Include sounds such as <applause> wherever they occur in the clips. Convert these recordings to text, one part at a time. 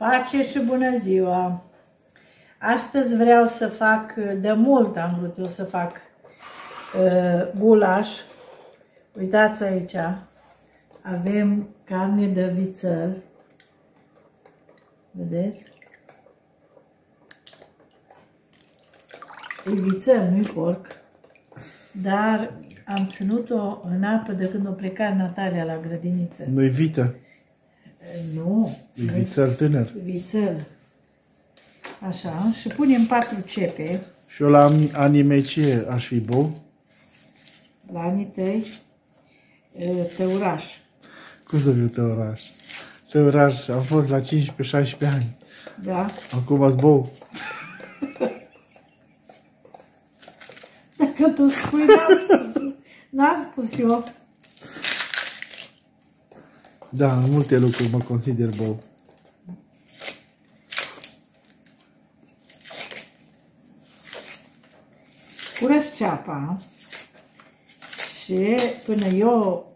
Pace și bună ziua! Astăzi vreau să fac, de mult am vrut eu să fac uh, gulaș. Uitați aici, avem carne de vițel. Vedeți? E vițel, nu-i porc. Dar am ținut-o în apă de când o pleca Natalia la grădiniță. Nu-i vită, Nu. e vițel tânăr. Vițel. Așa. Și punem patru cepe Și eu la am- animecie aș fi bou. la anii tăi e, tăuraș. Cum să fiu tăuraș? Tăuraș, am fost la 15-16 ani. Da? Acum ați bou. Dacă tu spui, n-am spus, n-am spus eu. Da, în multe lucruri mă consider bou. Curăț ceapa și până eu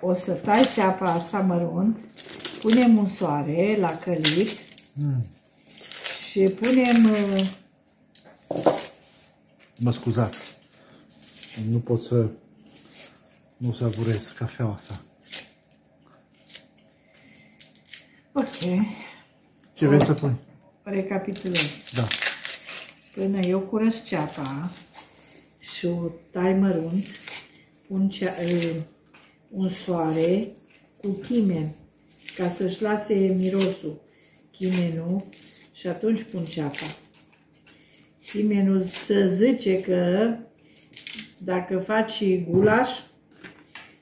o să tai ceapa asta mărunt, punem un soare la călit Mm. și punem uh, Mă scuzați. Nu pot să nu savurez cafeaua asta. Ok, Ce vrei să pui? recapitulăm. Da. Până eu curăț ceapa și o tai mărunt, pun cea, uh, un soare cu chimen, ca să-și lase mirosul chimenul și atunci pun ceapa. Chimenul să zice că dacă faci gulaș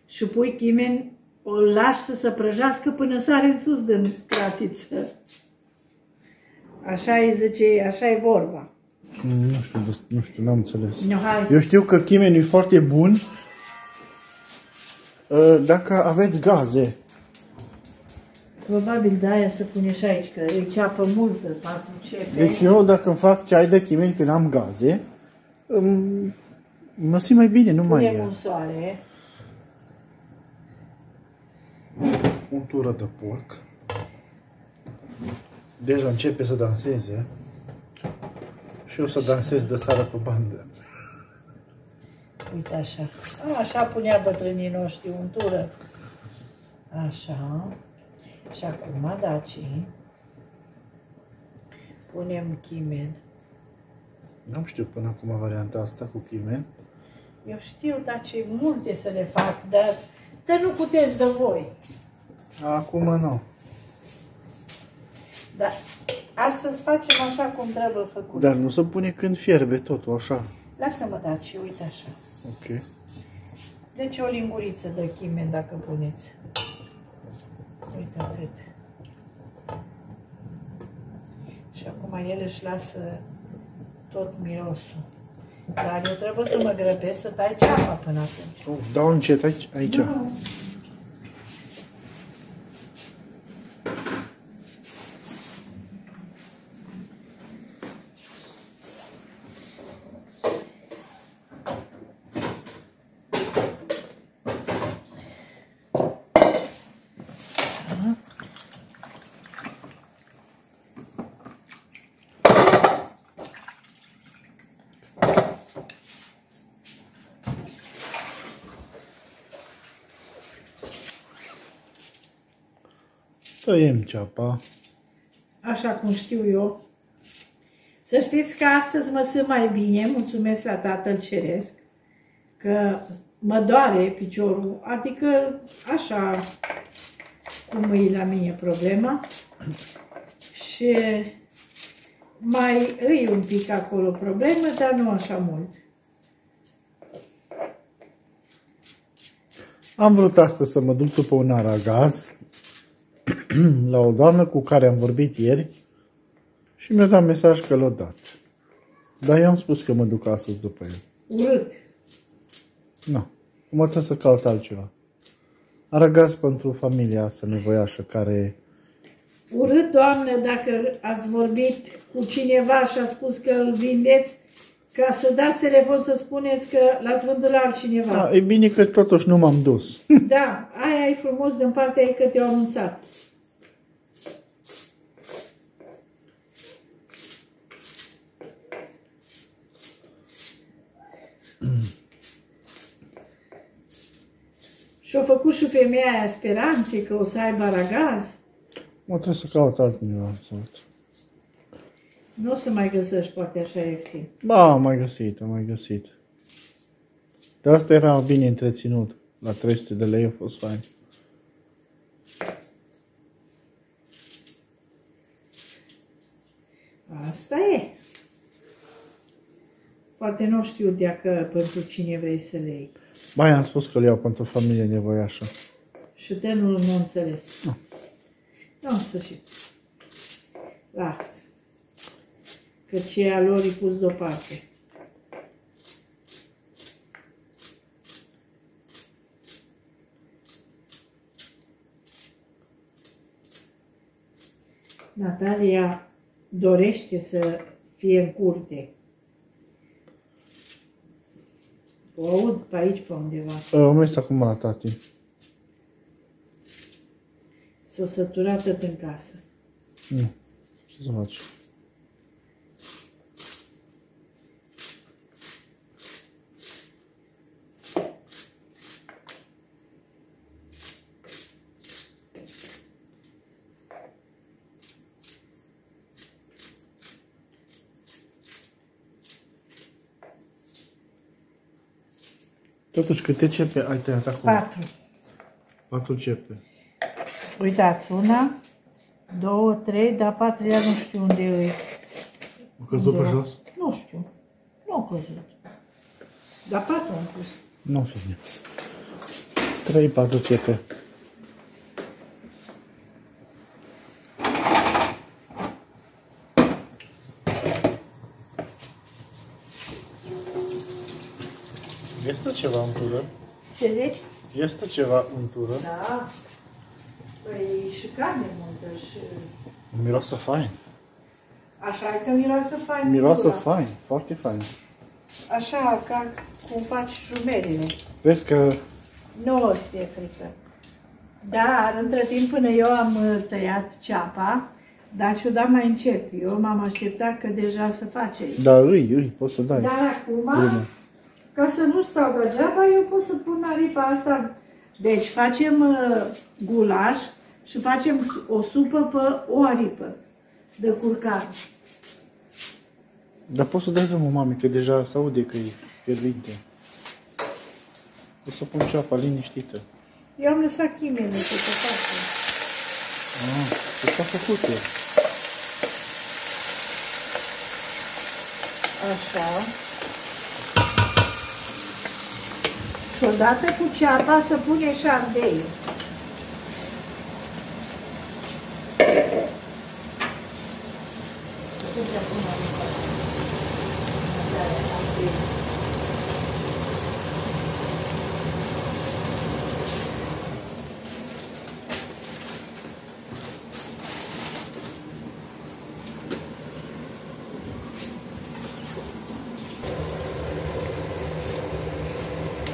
și pui chimen, o lași să se prăjească până sare în sus din cratiță. Așa e, zice, așa e vorba. Mm, Nu știu, des- nu știu, n-am înțeles. No, hai. Eu știu că chimenul e foarte bun uh, dacă aveți gaze. Probabil de aia se pune și aici, că e ceapă multă, patru cepe. Deci eu dacă îmi fac ceai de chimen când am gaze, um, mă simt mai bine, nu mai punem un e. soare. Untură de porc. Deja începe să danseze. Și eu să dansez de sară pe bandă. Uite așa. A, așa punea bătrânii noștri untură. Așa. Și acum, daci, punem chimen. N-am știut până acum varianta asta cu chimen. Eu știu, daci, multe să le fac, dar, dar nu puteți de voi. Acum nu. Dar astăzi facem așa cum trebuie făcut. Dar nu se pune când fierbe totul, așa. Lasă-mă, daci, uite așa. Ok. Deci o linguriță de chimen dacă puneți. Uite atât. Și acum el își lasă tot mirosul. Dar eu trebuie să mă grăbesc să tai ceapa până atunci. Oh, dau încet aici. aici. Nu. Tăiem ceapa. Așa cum știu eu. Să știți că astăzi mă simt mai bine, mulțumesc la Tatăl Ceresc, că mă doare piciorul, adică așa cum e la mine problema. Și mai îi un pic acolo problemă, dar nu așa mult. Am vrut astăzi să mă duc după un aragaz <clears throat> la o doamnă cu care am vorbit ieri și mi-a dat mesaj că l-a dat. Dar eu am spus că mă duc astăzi după el. Urât. Nu. Mă trebuie să caut altceva. Aragaz pentru familia asta nevoiașă care... Urât, doamnă, dacă ați vorbit cu cineva și a spus că îl vindeți, ca să dați telefon să spuneți că l-ați vândut la altcineva. Da, e bine că totuși nu m-am dus. Da, aia e frumos din partea ei că te-au anunțat. Și-a făcut și femeia aia speranțe că o să aibă aragaz. Mă trebuie să caut alt nuanțat. Nu o să mai găsești poate așa ieftin. Ba, am mai găsit, am mai găsit. Dar asta era bine întreținut. La 300 de lei a fost fain. Asta e. Poate nu știu dacă pentru cine vrei să le iei. Ba, i-am spus că le iau pentru familie nevoiașă. Și tenul nu înțeles. Nu. Nu, în sfârșit. Las. Că ce a lor e pus deoparte. Natalia dorește să fie în curte. O aud pe aici, pe undeva. Am mers acum la tati. S-o săturat tot în casă. Nu. Ce să faci? Totuși, câte cepe ai tăiat acum? Patru. Patru cepe. Uitați, una, două, trei, dar patrulea nu știu unde e. Au căzut pe Undeva. jos? Nu știu. Nu au căzut. Dar patru am pus. Nu fine. Trei, patru cepe. Este ceva în tură? Ce zici? Este ceva în tură? Da. Păi și carne multă și... Miroase fain. Așa e că miroase fain. Miroase pula. fain, foarte fain. Așa, ca cum faci șumerile. Vezi că Nu o să fie frică. Dar, între timp, până eu am uh, tăiat ceapa, dar și-o dat mai încet. Eu m-am așteptat că deja se face. Da, îi, îi, poți să dai. Dar acum, Drumul. Ca să nu stau degeaba, eu pot să pun aripa asta. Deci facem uh, gulaș și facem s- o supă pe o aripă de curcan. Dar poți să dai drumul, mami, că deja se aude că e fierbinte. O să pun ceapa liniștită. Eu am lăsat chimele să se facă. Ah, ce s-a făcut eu? Așa. Și odată cu ceapa să pune și ardei.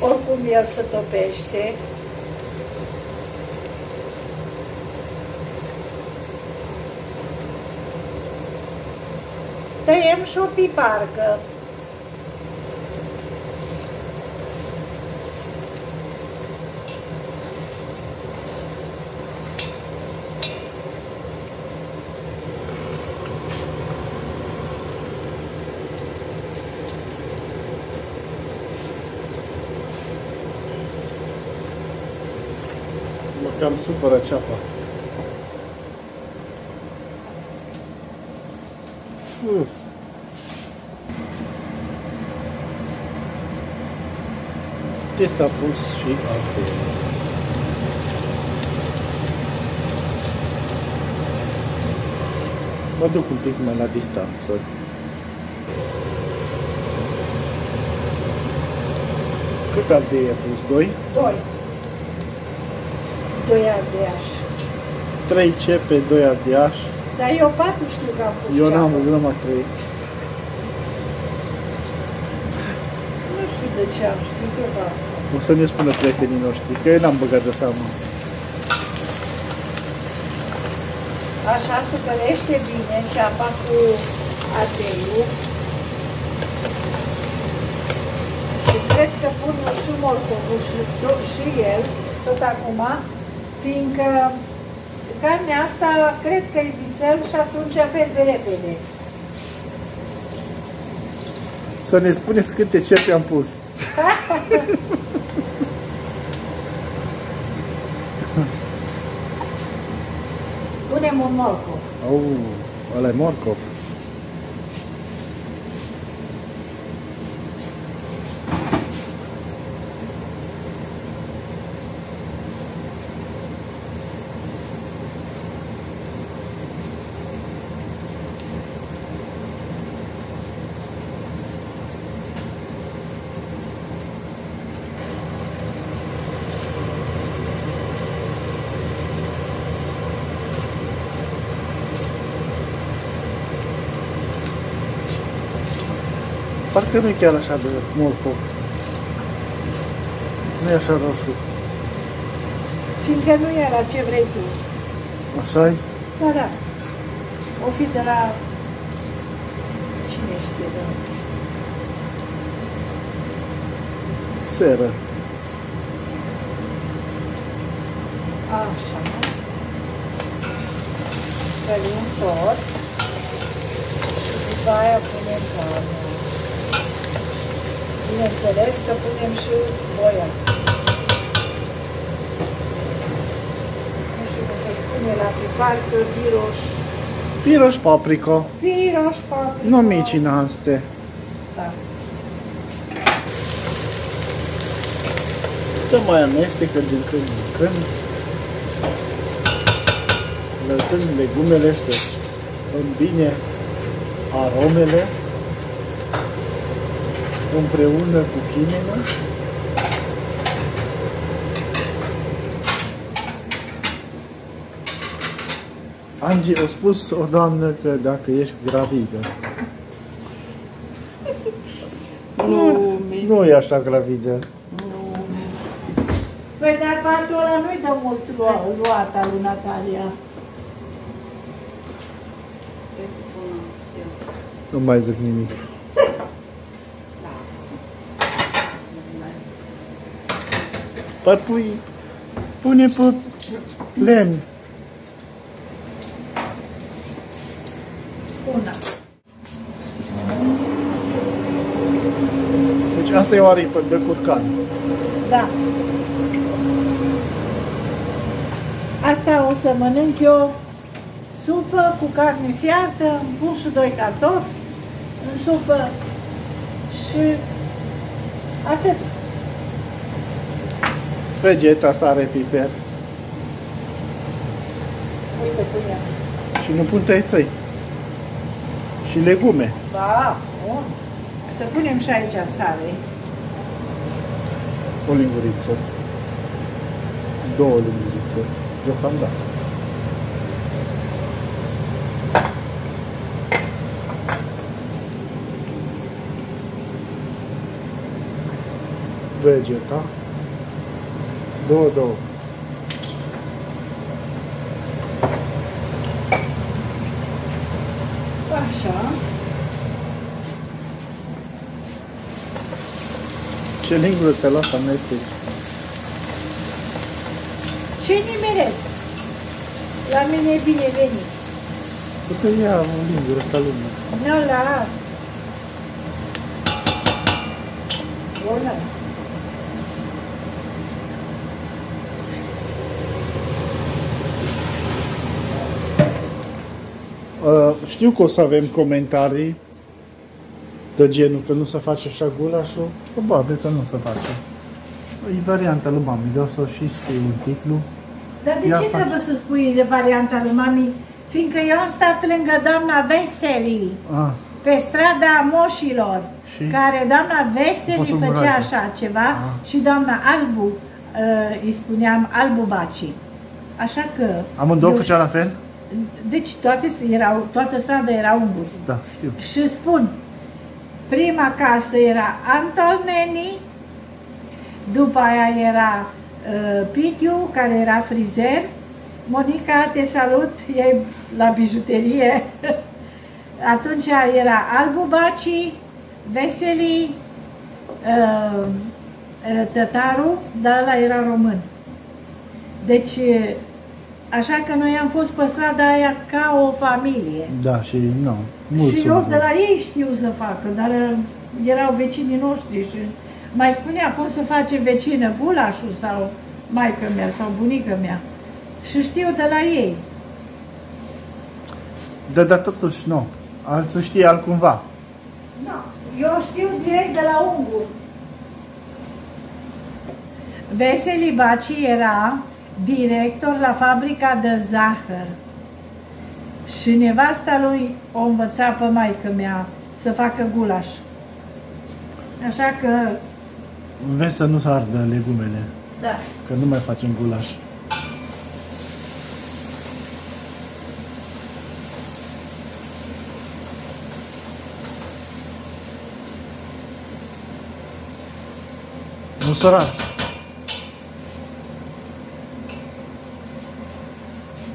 Oricum el se topește. Tăiem și o piparcă. cam supără ceapa. Mm. Te s-a pus și acolo. Mă duc un pic mai la distanță. Cât al de e plus 2? 2. Doia de Iași. 3 C pe Doia. Dar eu patru știu că am pus Eu n-am văzut numai trei. Nu știu de ce am știut eu da. O să ne spună prietenii noștri, că eu n-am băgat de seama. Așa se călește bine ceapa cu ateiul. Și cred că pun și morcovul și, și el, tot acum, fiindcă carnea asta cred că e vițel și atunci ferbe repede. Să ne spuneți câte cepi am pus. <laughs> Punem un morcov. Oh, ăla e morcov. Parcă nu e chiar așa de morcov. Nu e așa roșu. Fiindcă nu era ce vrei tu. așa -i? Da, da. O fi de la... Cine știe, da? Seră. Așa. Călim tot. După aia punem carnea. Bineînțeles că punem și boia. Nu știu cum se spune la pripar, că piroș. Piroș paprika. Piroș, paprika. Nu micina astea. Da. Să mai amestecă din când în când. Lăsând legumele să îmbine aromele împreună cu chinele. Angie a spus o doamnă că dacă ești gravidă. Nu, Nu e așa gravidă. Păi, dar partul ăla nu-i dă mult lua, luata lui Natalia. Nu mai zic nimic. Păi pui, pune pe lemn. Una. Deci asta e o aripă de curcan. Da. Asta o să mănânc eu supă cu carne fiartă, îmi pun și doi cartofi în supă și atât. Vegeta, sare, piper. Uite cum e. Și nu pun tăițăi. Și legume. Da, bun. Să punem și aici sare. O linguriță. Două lingurițe. Deocamdată. Vegeta. Două, două. Așa. Ce lingură te lasă amestec? Ce nimeresc? La mine e bine venit. Uite, ia o lingură ca lumea. Nu las. Bună. Uh, știu că o să avem comentarii de genul că nu se face așa gulașul. Probabil că nu se face. E varianta lui mami, de o să și scriu un titlu. Dar de Ia ce faci. trebuie să spui de varianta lui mami? Fiindcă eu am stat lângă doamna Veseli, Ah, pe strada Moșilor, Și? care doamna A fost Veseli un făcea buracă. așa ceva Ah. și doamna Albu, uh, îi spuneam Albu Baci. Așa că... amândouă eu- făcea la fel? Deci toate erau, toată strada era unguri. Da, știu. Și spun, prima casă era Antoneni, după aia era uh, Pitiu, care era frizer, Monica, te salut, e la bijuterie. <laughs> Atunci era Albu Baci, Veseli, uh, uh, Tătaru, dar ăla era român. Deci, așa că noi am fost pe strada aia ca o familie. Da, și nu, mulți și eu sunt. de la ei știu să facă, dar uh, erau vecinii noștri și mai spunea cum să face vecină gulașul sau maică mea sau bunica mea. Și știu de la ei. Da, dar totuși nu. Alții știe altcumva. Da. Eu știu direct de la ungur. Veseli Baci era director la fabrica de zahăr. Și nevasta lui o învăța pe maică mea să facă gulaș. Așa că, Vezi să nu se ardă legumele, da. că nu mai facem gulaș. Nu sărați.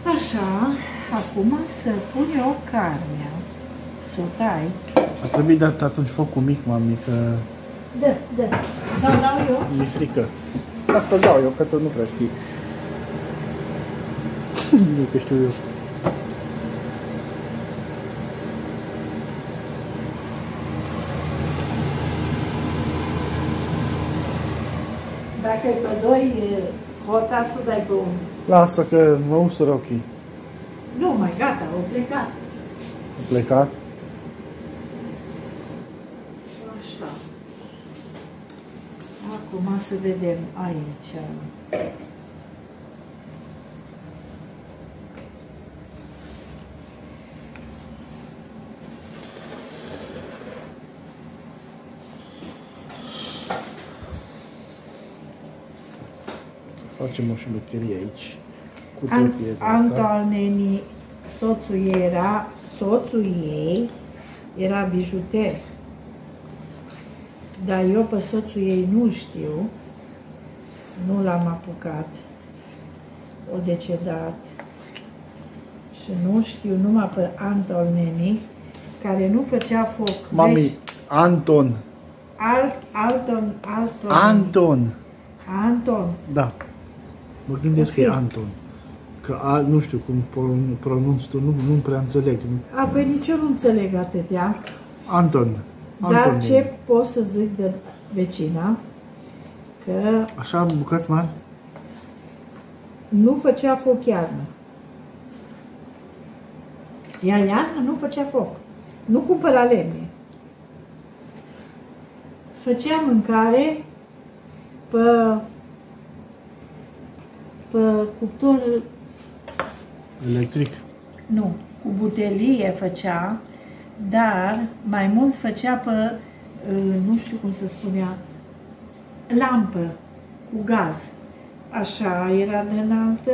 Așa, acum să pun eu carnea, să o tai. Ar trebui dat atunci focul mic, mami, că Da, da. Sau dau eu? mi-e frică. Asta dau eu, că tu nu prea știi. nu că știu eu. Dacă e pe doi, hota să dai pe unul. Lasă că mă usură ochii. Nu, mai gata, au plecat. A plecat. Așa. Acum să vedem aici. Facem o șmecherie aici. Cu An- tăpie de asta. Antoneni, soțul ei era, soțul ei era bijuter. Dar eu pe soțul ei nu știu, nu l-am apucat, o decedat. Și nu știu numai pe Antoneni, care nu făcea foc. Mami, Vezi, Anton. Alt, Alton, Alton, Anton. Anton. Da. Mă gândesc că e Ok. Anton. Că a, nu știu cum pron- pronunți tu, nu, nu prea înțeleg. A, păi nici eu nu înțeleg atâtea. Anton. Anton. Dar ce pot să zic de vecina? Că Așa, bucăți mari? nu făcea foc iarnă. Ea iarnă nu făcea foc. Nu cumpăra lemne. Făcea mâncare pe, pe cuptor, Electric. nu, cu butelie făcea, dar mai mult făcea pe, uh, nu știu cum să spunea, lampă cu gaz. Așa, era de înaltă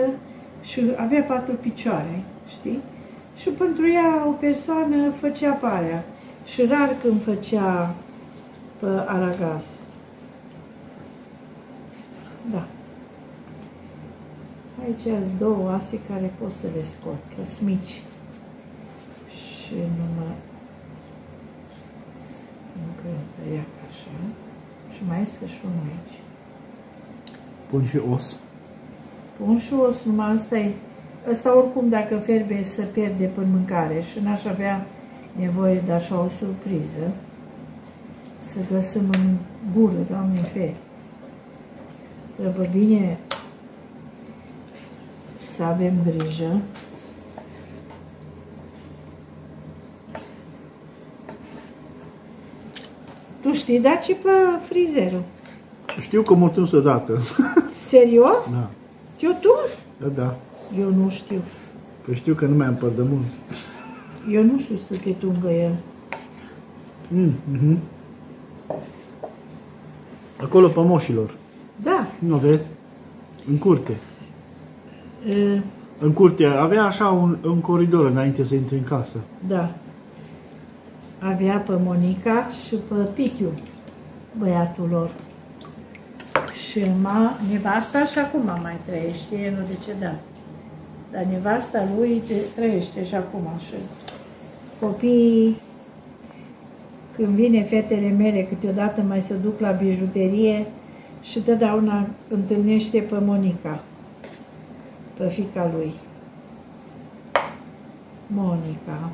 și avea patru picioare, știi? Și pentru ea o persoană făcea parea. Și rar când făcea pe aragaz. Da. Aici sunt două oase care pot să le scot, că sunt mici. Și numai încă ia așa. Și mai este și unul aici. Pun și os. Pun și os, numai asta e, ăsta oricum dacă ferbe să pierde până mâncare și n-aș avea nevoie de așa o surpriză. Să găsim în gură, Doamne fer. Trebuie bine să avem grijă. Tu știi, da, ce pe frizerul? Știu că mă tuns odată. <laughs> Serios? da. Eu dus? Da, da. Eu nu știu. Că știu că nu mai am păr de mult. Eu nu știu să te tungă el. Mm, mhm. Acolo pe moșilor. Da. Nu vezi? În curte. E, În curte avea așa un, un coridor înainte să intre în casă. Da. Avea pe Monica și pe Pichiu, băiatul lor. Și ma, nevasta și acum mai trăiește, e nu decedat. Dar nevasta lui te- trăiește și acum și copiii, când vine fetele mele, câteodată mai se duc la bijuterie și totdeauna întâlnește pe Monica. Pe fica lui, Monica.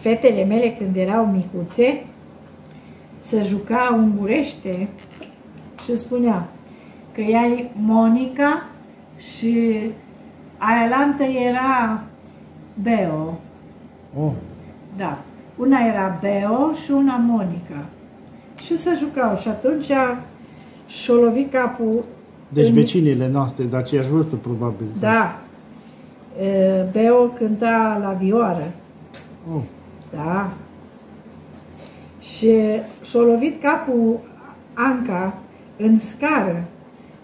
Fetele mele când erau micuțe, se juca ungurește și spunea că ea e Monica și aia era Beo. Oh. Da. Una era Beo și una Monica. Și se jucau și atunci și-o lovit capul. Deci în... vecinile noastre, de aceeași vârstă, probabil. Da. E, Beo cânta la vioară. Oh. Da. Și și-a lovit capul Anca în scară.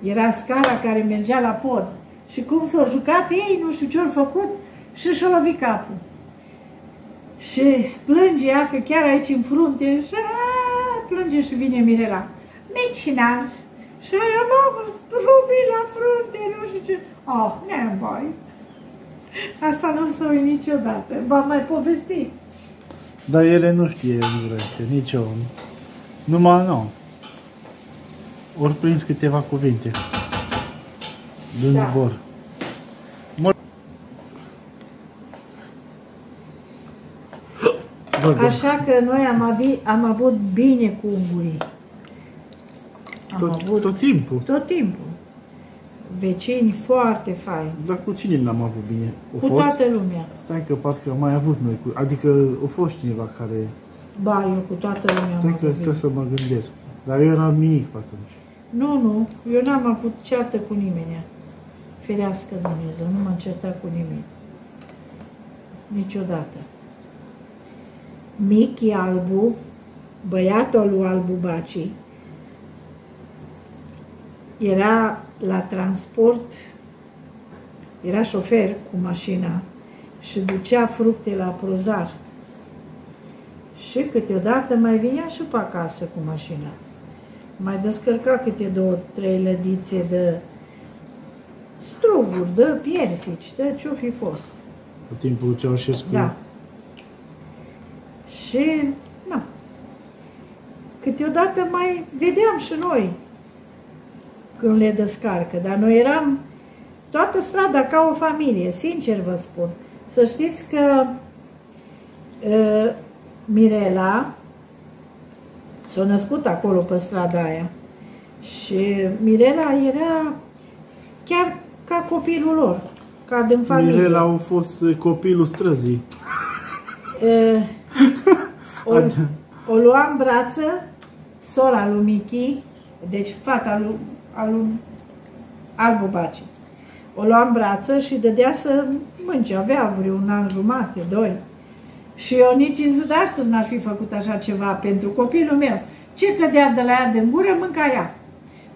Era scara care mergea la pod. Și cum s-au jucat ei, nu știu ce-au făcut, și și-a lovit capul. Și plânge ea, că chiar aici în frunte, și a, plânge și vine Mirela. Micinaz. Și aia, mamă, rubi la frunte, nu știu ce. Oh, nebai. Asta nu o să uit niciodată. V-am mai povestit. Dar ele nu știe ungurește, nici eu. Numai nu. Ori prins câteva cuvinte. Din Da. zbor. Bă, bă, Așa că noi am, avi, am avut bine cu ungurii. Am tot, avut tot timpul. tot timpul. Vecini foarte faini. Dar cu cine n-am avut bine? A Cu fost? toată lumea. Stai că parcă am mai avut noi. Cu... Adică a fost cineva care... Ba, eu cu toată lumea am Stai că avut trebuie bine. să mă gândesc. Dar eu eram mic pe atunci. Nu, nu, eu n-am avut ceartă cu nimeni. Ferească Dumnezeu, nu m-am certat cu nimeni. Niciodată. Michi Albu, băiatul lui Albu Baci, era la transport, era șofer cu mașina și ducea fructe la prozar. Și câteodată mai vinea și pe acasă cu mașina. Mai descărca câte două, trei lădițe de struguri, de piersici, de ce-o fi fost. Pe timpul Ceaușescu. Da. Și, na, câteodată mai vedeam și noi când le descarcă, dar noi eram toată strada ca o familie, sincer vă spun. Să știți că uh, Mirela s-a născut acolo pe strada aia și Mirela era chiar ca copilul lor, ca din familie. Mirela au fost uh, copilul străzii. E, o, Ad- o lua în brață sora lui Michi, deci fata lui, al lui Albu Baci. O lua în brață și dădea să mânce. Avea vreo un an jumate, doi. Și eu nici în zi de astăzi n-ar fi făcut așa ceva pentru copilul meu. Ce cădea de la ea din gură, mânca ea.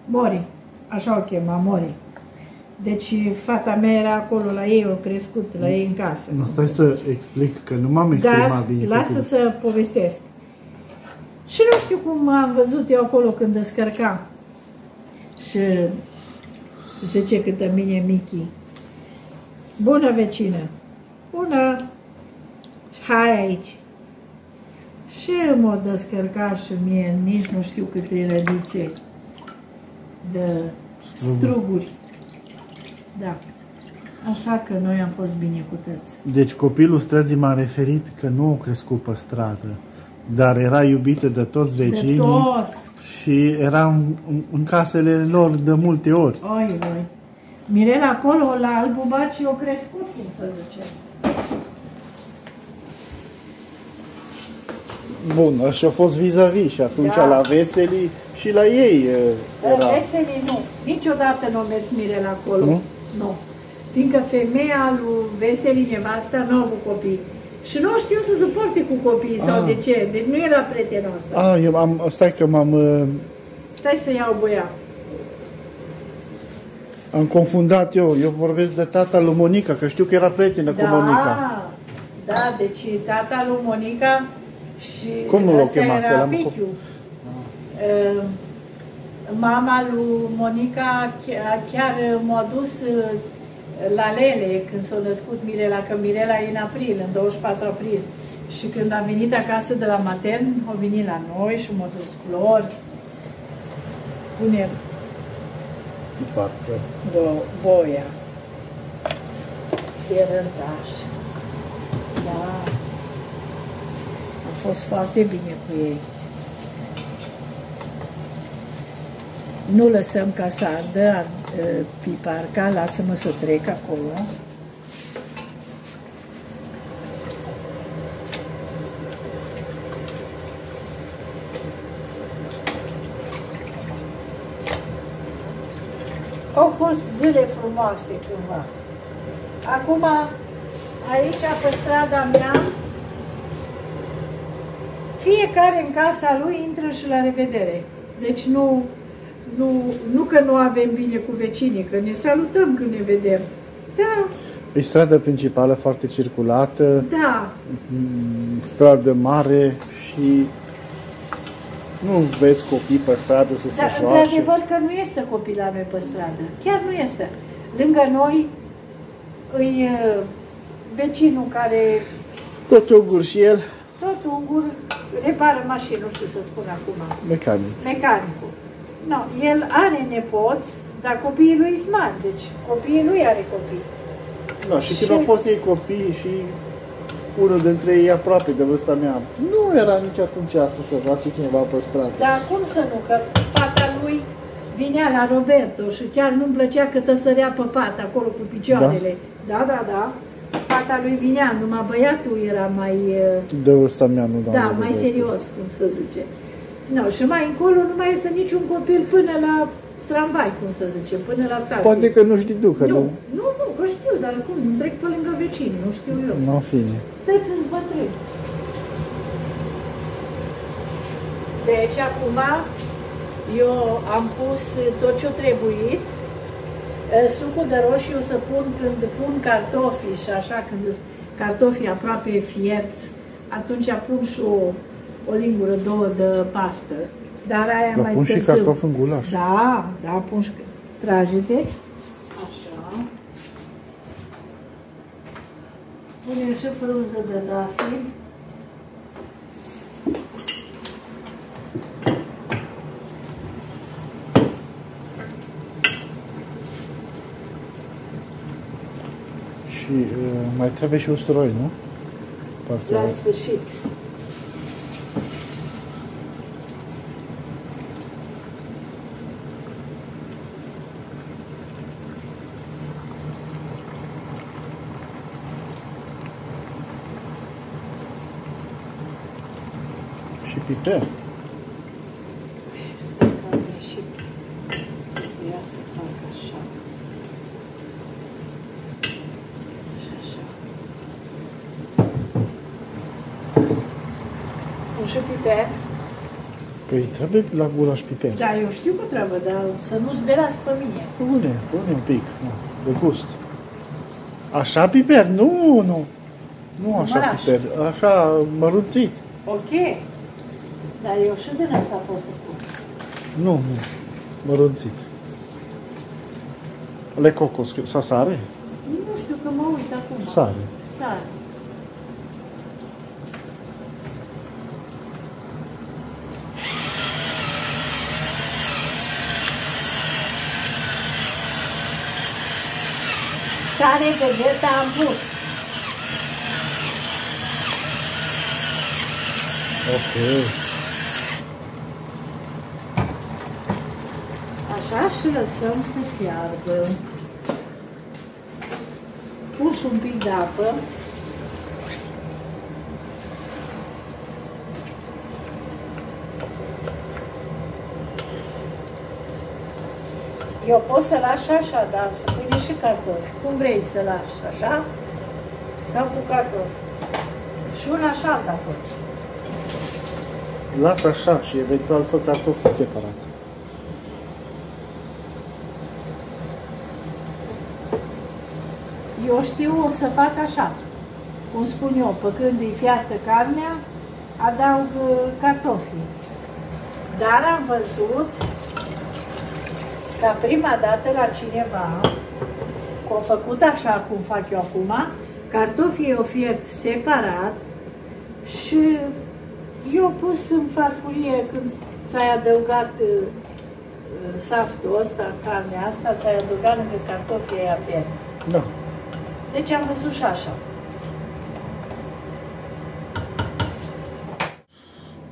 Mori. Așa o chema, Mori. Deci fata mea era acolo la ei, o crescut la ei în casă. Nu, stai să explic că nu m-am exprimat Dar bine. cu lasă tine. să povestesc. Și nu știu cum am văzut eu acolo când descărca. Și zice câtă mine Michi. Bună vecină. Bună. Hai aici. Și m-a descărcat și mie, nici nu știu câte lădițe de Struguri. Struguri. Da. Așa că noi am fost binecutăți. Deci copilul străzii m-a referit că nu au crescut pe stradă, dar era iubită de toți De vecinii toți. și era în, în, în casele lor de multe ori. Oi, oi. Mirela acolo, la Albu Baci, o crescut, cum să zice. Bun, așa a fost vis-a-vis și atunci Da. la veselii și la ei uh, Dar era. veselii nu. Niciodată nu a mers Mirela acolo. Nu? Nu. Fiindcă femeia lui Veseli, nevasta, nu a avut copii. Și nu știu să se poarte cu copiii sau Ah. de ce. Deci nu era prietenoasă. Ah, eu am, stai că m-am, uh, Stai să iau boia. am confundat eu. Eu vorbesc de tata lui Monica, că știu că era prietenă cu Monica. da, deci tata lui Monica și Cum nu l-o ăsta chema, că era l-am Pichiu. Uh, Mama lui Monica chiar, chiar m-a dus uh, la Lele când s-a născut Mirela, că Mirela e în april, în 24 april. Și când a venit acasă de la matern, a venit la noi și m-a dus flori. punem Parcă. bo- boia de rântaș. Da. A fost foarte bine cu ei. Nu lăsăm ca să ardă ar- ă, piparca, lasă-mă să trec acolo. Au fost zile frumoase cândva. Acum, aici, pe strada mea, fiecare în casa lui intră și la revedere. Deci nu, nu, nu că nu avem bine cu vecinii, că ne salutăm când ne vedem. Da, E stradă principală foarte circulată, da, mm, stradă mare și nu vezi copii pe stradă să se dar joace. într-adevăr că nu este copil la noi pe stradă. Chiar nu este. Lângă noi îi uh, vecinul care Tot ungur și el, tot ungur repară mașini, nu știu să spun acum. mecanic. mecanicul. No, el are nepoți, dar copiii lui sunt mari, deci copiii lui are copii. Da, și când Și- au fost ei copii și unul dintre ei aproape de vârsta mea, nu era nici atunci să se face cineva pe stradă. Dar cum să nu, că fata lui vinea la Roberto și chiar nu-mi plăcea că tăsărea pe pat acolo cu picioarele. Da, da, da. Fata lui vinea, numai băiatul era mai, eh, De vârsta mea, nu da, doamne. mai Roberto. serios, cum să zice. No, și mai încolo nu mai este niciun copil până la tramvai, cum să zice, până la stație. Poate că nu știi tu, că nu, nu. nu, nu, că știu, dar cum, nu trec pe lângă vecini, nu știu eu. Nu, în fine. Sunteți bătrâni. Deci acum eu am pus tot ce-o trebuit. Eh, Sucul de roșii o să pun când pun cartofii și așa, când sunt cartofii aproape fierți, atunci pun și o, o lingură, două de pastă. Dar aia Dar mai pun și târziu. cartofi în gulaș. Da, da, pun și trage-te. Așa. Punem și frunză de dafii. Și uh, mai trebuie și usturoi, nu? Parcă La sfârșit. Piper. Stai că am greșit. Trebuia să fac așa. Și așa. Pun și piper. Păi trebuie la gulaș piper. Da, eu știu că trebuie, dar să nu-ți deras pe mine. Pune, pune un pic, nu, de gust. Așa piper? Nu, nu. Nu așa Măraș. piper, așa mărunțit. Ok. Dar eu și din asta pot să pun. Nu, nu, mărunțit. Le cocos, sau sare? Nu știu că mă uit acum. Sare. Sare. Sare vegeta am pus. Ok. Așa și lăsăm să fiarbă. Pun și un pic de apă. Eu pot să lași așa, dar să pui și cartofi. Cum vrei să lași, așa? Sau cu cartofi. Și una și alta pot. Lasă așa și eventual fă cartofi separat. Eu știu o să fac așa. Cum spun eu, pe când îi fiartă carnea, adaug uh, cartofii. Dar am văzut ca prima dată la cineva, că au făcut așa cum fac eu acum, cartofii o fiert separat și eu pus în farfurie când ți-ai adăugat uh, saftul ăsta, carnea asta, ți-ai adăugat lângă cartofii aia verzi. Da. Deci am văzut și așa.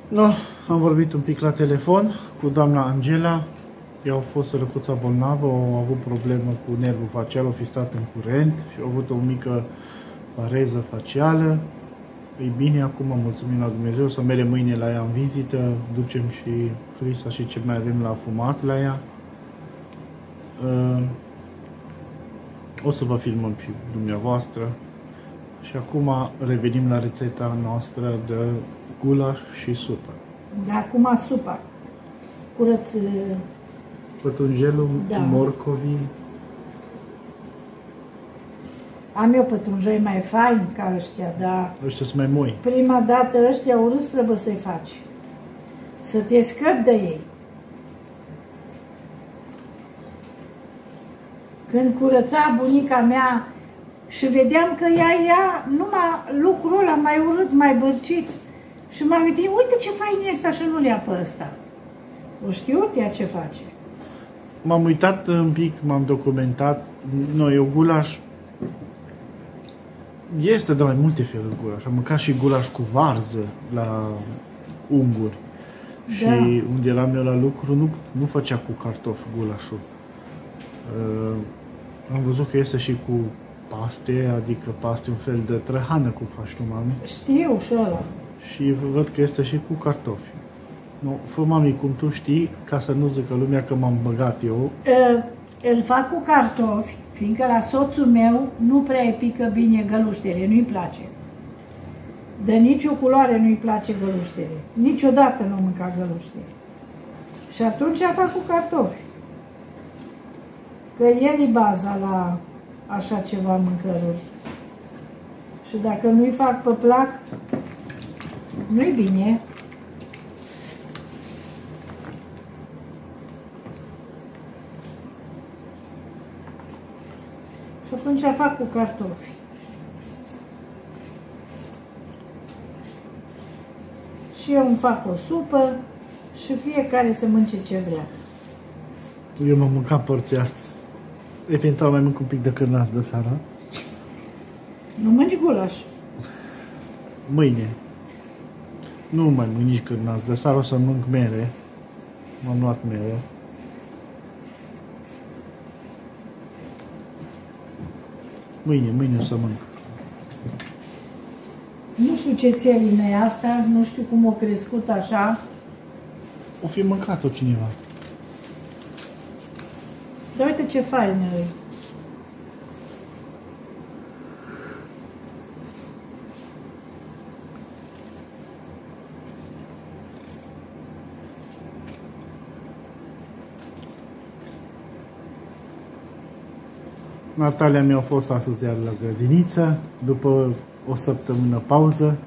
No, am vorbit un pic la telefon cu doamna Angela. Ea a fost răcuța bolnavă, au avut problemă cu nervul facial, au fi stat în curent și au avut o mică pareză facială. E bine, acum mulțumim la Dumnezeu să mergem mâine la ea în vizită, ducem și Crisa și ce mai avem la fumat la ea. Uh, O să vă filmăm și dumneavoastră. Și acum revenim la rețeta noastră de gulaș și supă. De acum supa. Curăț uh, Pătrunjelul, Da. morcovii, Am eu pătrunjoi mai faini ca ăștia, dar ăștia sunt mai moi. prima dată ăștia urâți trebuie să-i faci. Să te scăpi de ei. Când curăța bunica mea și vedeam că ea ia numai lucrul ăla mai urât, mai bărcit. Și m-am gândit, uite ce fain este și nu-l ia pe ăsta. O știut ea ce face. M-am uitat un pic, m-am documentat. Noi, eu gulaș este de mai multe feluri gulaș. Am mâncat și gulaș cu varză la unguri. Și Da. unde eram eu la lucru, nu, nu făcea cu cartofi gulașul. Uh, am văzut că este și cu paste, adică paste un fel de trăhană, cum faci tu, mami. Știu și ăla. Și văd că este și cu cartofi. Nu, fă mami cum tu știi, ca să nu zică lumea că m-am băgat eu. Uh, Îl fac cu cartofi, fiindcă la soțul meu nu prea îi pică bine găluștele, nu-i place. De nicio culoare nu-i place găluștele. Niciodată nu mânca găluștele. Și atunci fac cu cartofi. Că el e baza la așa ceva mâncăruri. Și dacă nu-i fac pe plac, nu-i bine. Și atunci fac cu cartofi. Și eu îmi fac o supă și fiecare să mânce ce vrea. Eu m-am mâncat părții astăzi. Eventual mai mânc un pic de cârnați de seara. Nu mănânci gulaș. Mâine. Nu mai mănânc nici cârnați. De seara o să mânc mere. M-am luat mere. Mâine, mâine o să mănânc. Nu știu ce țelină e asta, nu știu cum o crescut așa, O fi mâncat-o cineva. Dar uite ce faină e. Natalia mi-a fost astăzi iar la grădiniță, după o săptămână pauză.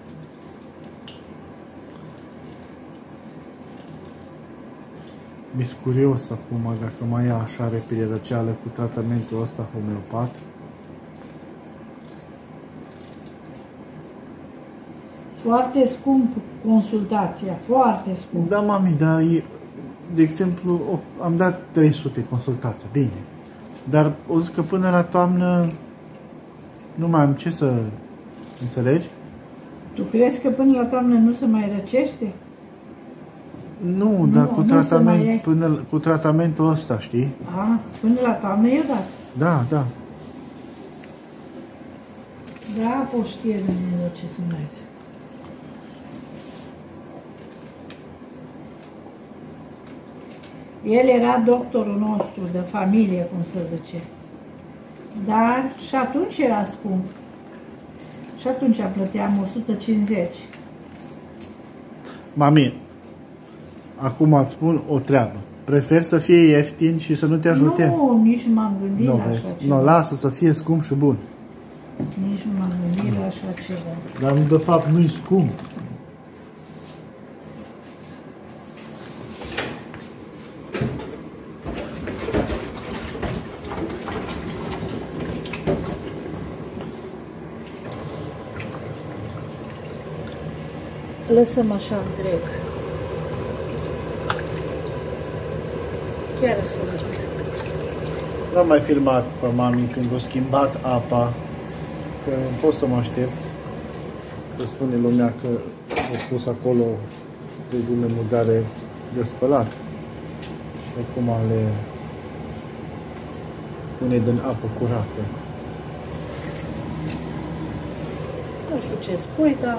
Mi curios acum dacă mai ia așa repede răceală cu tratamentul ăsta homeopat. Foarte scump consultația, foarte scump. Da, mami, dar e, de exemplu, o, am dat 300 consultația, bine. Dar o zic că până la toamnă nu mai am ce să înțelegi? Tu crezi că până la toamnă nu se mai răcește? Nu, Nu, dar cu, nu se mai tratament, e. până, cu tratamentul ăsta, știi? A, până la toamnă e dat. Da, da. Da, o știe Dumnezeu ce să mai zic. El era doctorul nostru de familie, cum să zice. Dar și atunci era scump. Și atunci plăteam 150. Mami, acum îți spun o treabă. Prefer să fie ieftin și să nu te ajute? Nu, nici nu m-am gândit nu, la vezi? așa ceva. nu, lasă să fie scump și bun. Nici nu m-am gândit la așa ceva. Dar de fapt nu-i scump. Lăsăm așa întreg. Chiar solid. L-am mai filmat pe mami când a schimbat apa, că nu pot să mă aștept. Că spune lumea că a pus acolo regulile mudare de spălat. Și acum le pune din apă curată. Nu știu ce spui, dar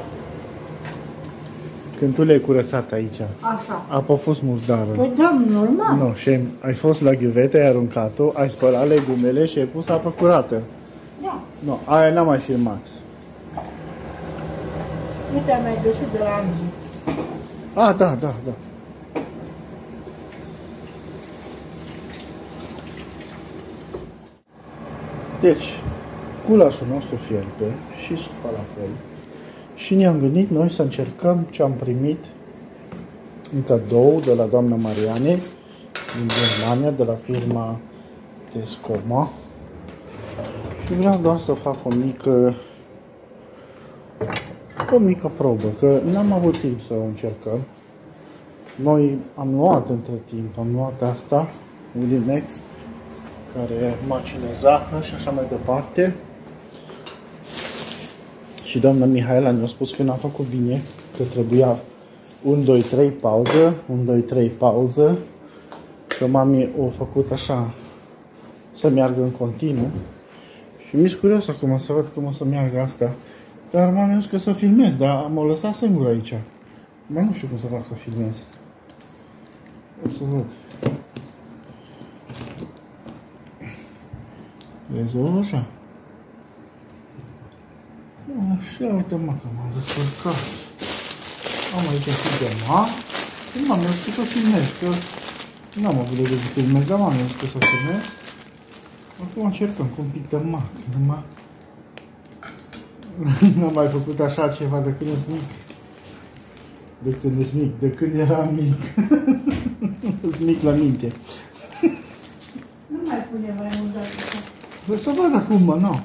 Când tu le-ai curățat aici, așa. apa a fost murdară. Păi da, normal. Nu, și ai fost la ghiuvete, ai aruncat-o, ai spălat legumele și ai pus apă curată. Da. Nu, aia n-am mai filmat. Uite, am mai găsit de la Angie. Ah, da, da, da. Deci, gulașul nostru fierbe și supa la fel. Și ne-am gândit noi să încercăm ce am primit în cadou de la doamna Mariane din Germania, de la firma Tescoma. Și vreau doar să fac o mică o mică probă, că n-am avut timp să o încercăm. Noi am luat între timp, am luat asta, Willimex, care macină zahăr și așa mai departe. Și doamna Mihaela ne-a spus că n-a făcut bine, că trebuia 1, 2, 3 pauză, 1, 2, 3 pauză, că mami a făcut așa să meargă în continuu. Și mi-e curios acum să văd cum o să meargă asta. Dar m-am zis că să filmez, dar m-au lăsat singur aici. Mai nu știu cum să fac să filmez. O să văd. Vezi, o așa. Așa, uite mă, că m-am descurcat. Am aici și de ma. Și m-am zis că să filmez, că n-am avut de gând să filmez, dar m-am zis că să filmez. Acum încercăm cu un pic de ma. Numai <laughs> N-am mai făcut așa ceva de când ești mic. De când ești mic, de când eram mic. <laughs> Ești mic la minte. Nu mai pune mai mult de atât. Vă să văd acum, mă, nu. No,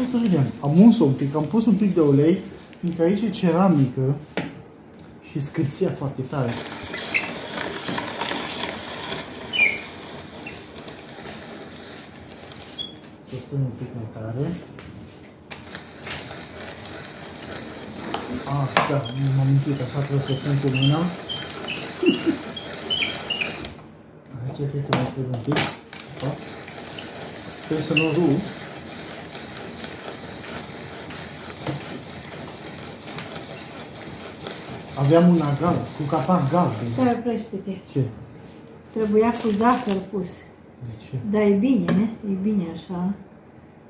hai să vedem. Am uns un pic, am pus un pic de ulei, fiindcă aici e ceramică și scârția foarte tare. Să spun un pic mai tare. Ah, da, nu m-am mintit, așa trebuie să țin cu mâna. Aici cred că mai trebuie un pic. Da? Trebuie să nu rup. Aveam un agal cu capac galben. Stai, oprește-te. Ce? Trebuia cu zahăr pus. De ce? Dar e bine, e bine așa.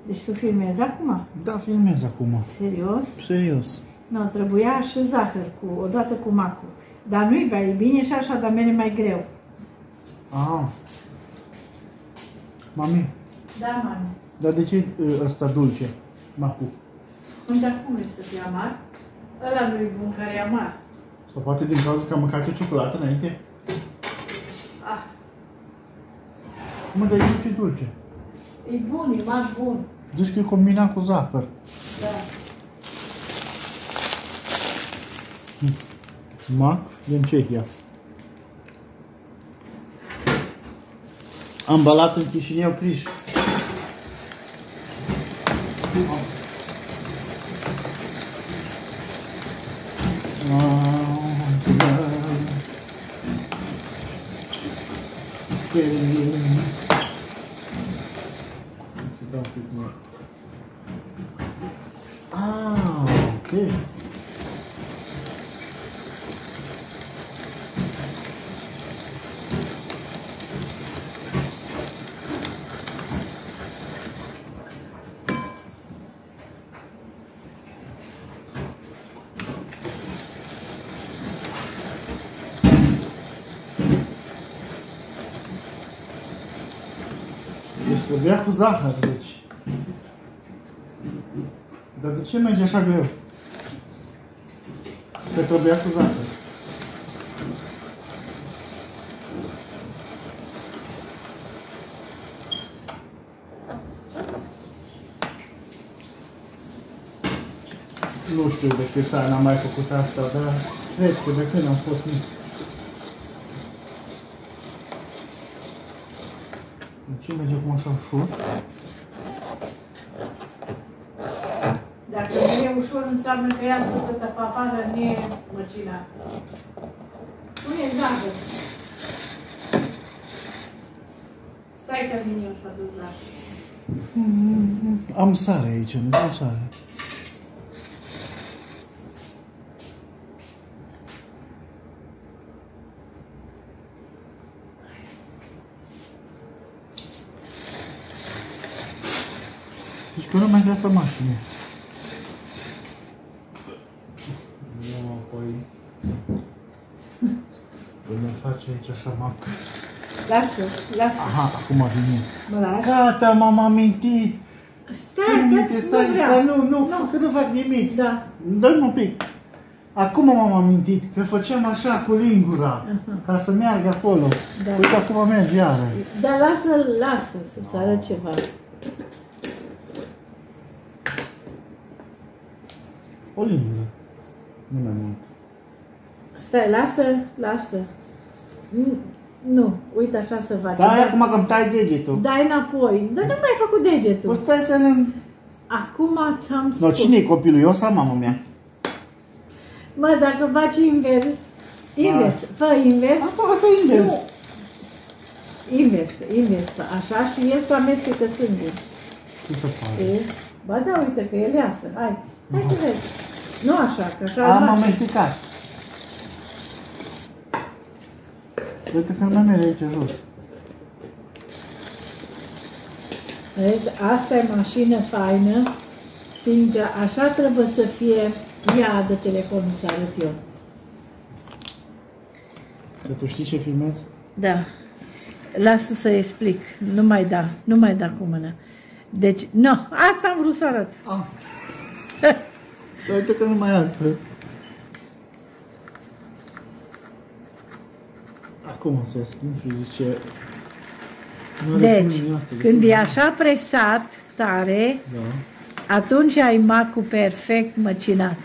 Deci tu filmezi acum? Da, filmez acum. Serios? Serios. Nu, trebuia și zahăr, cu, odată cu macul. Dar nu-i bea, e bine și așa, dar mele mai greu. Ah. Mami, Da, mami. dar de ce e ăsta dulce? Macu. Dar cum e să fie amar? Ăla nu-i bun care e amar. Sau poate din cauza că am mâncat eu ciocolată înainte? Ah, Mă, dar e dulce dulce. e bun, e mar bun. Deci că e combinat cu zahăr. Da. Mac din Cehia. Ambalat în Chișinău Criș. Să zahaczyć. Dotyczymy dzieszagu Petrobiaku zachód. luściu, de câți ani am mai făcut asta, dar cred că de când am fost nici ce merge cum așa ușor? Dacă nu e ușor, înseamnă că ea să dă pe afară, nu e măcina. Nu e zahăr. Stai că vin eu și adus la Am sare aici, nu vreau sare. Deci că nu mai vrea să mașină. Nu, apoi... Până face aici așa mac. Lasă, lasă. Aha, acum vine. Mă lași? Gata, m-am amintit. Stai, Țin minte, nu stai, vreau. stai, nu, nu, Nu. că nu fac nimic. Da. Dă-mi un pic. Acum m-am amintit că făceam așa cu lingura, ca să meargă acolo. Da. Uite, acum merge iară. Dar lasă, lasă să-ți arăt ceva. O lingură. Nu mai mult. Stai, lasă, lasă. Nu, Nu, uite așa să faci. Da, acum că îmi tai degetul. Dai înapoi. Dar nu mai ai făcut degetul. Păi stai să ne... Acum ți-am No, spus. cine e copilul? Eu sau mama mea? Mă, dacă faci invers, invers, fă invers, Am făcut invers. Nu. invers, invers, fă așa și el să amestecă sângul. Ce să fac? E? Ba da, uite că el iasă. Hai, hai să vezi. Nu așa, că așa Am face. amestecat. Uite că nu merge aici jos. Vezi, asta e mașină faină, fiindcă așa trebuie să fie ea de telefonul să arăt eu. Că tu știi ce filmezi? Da. Lasă să explic. Nu mai da. Nu mai da cu mâna. Deci, nu. Asta am vrut să arăt. Ah. <laughs> Dar uite că nu mai alță. Acum să nu știu zice... Nu are Deci, cum iată, de când cum- e așa presat tare, Da. atunci ai macul perfect măcinat.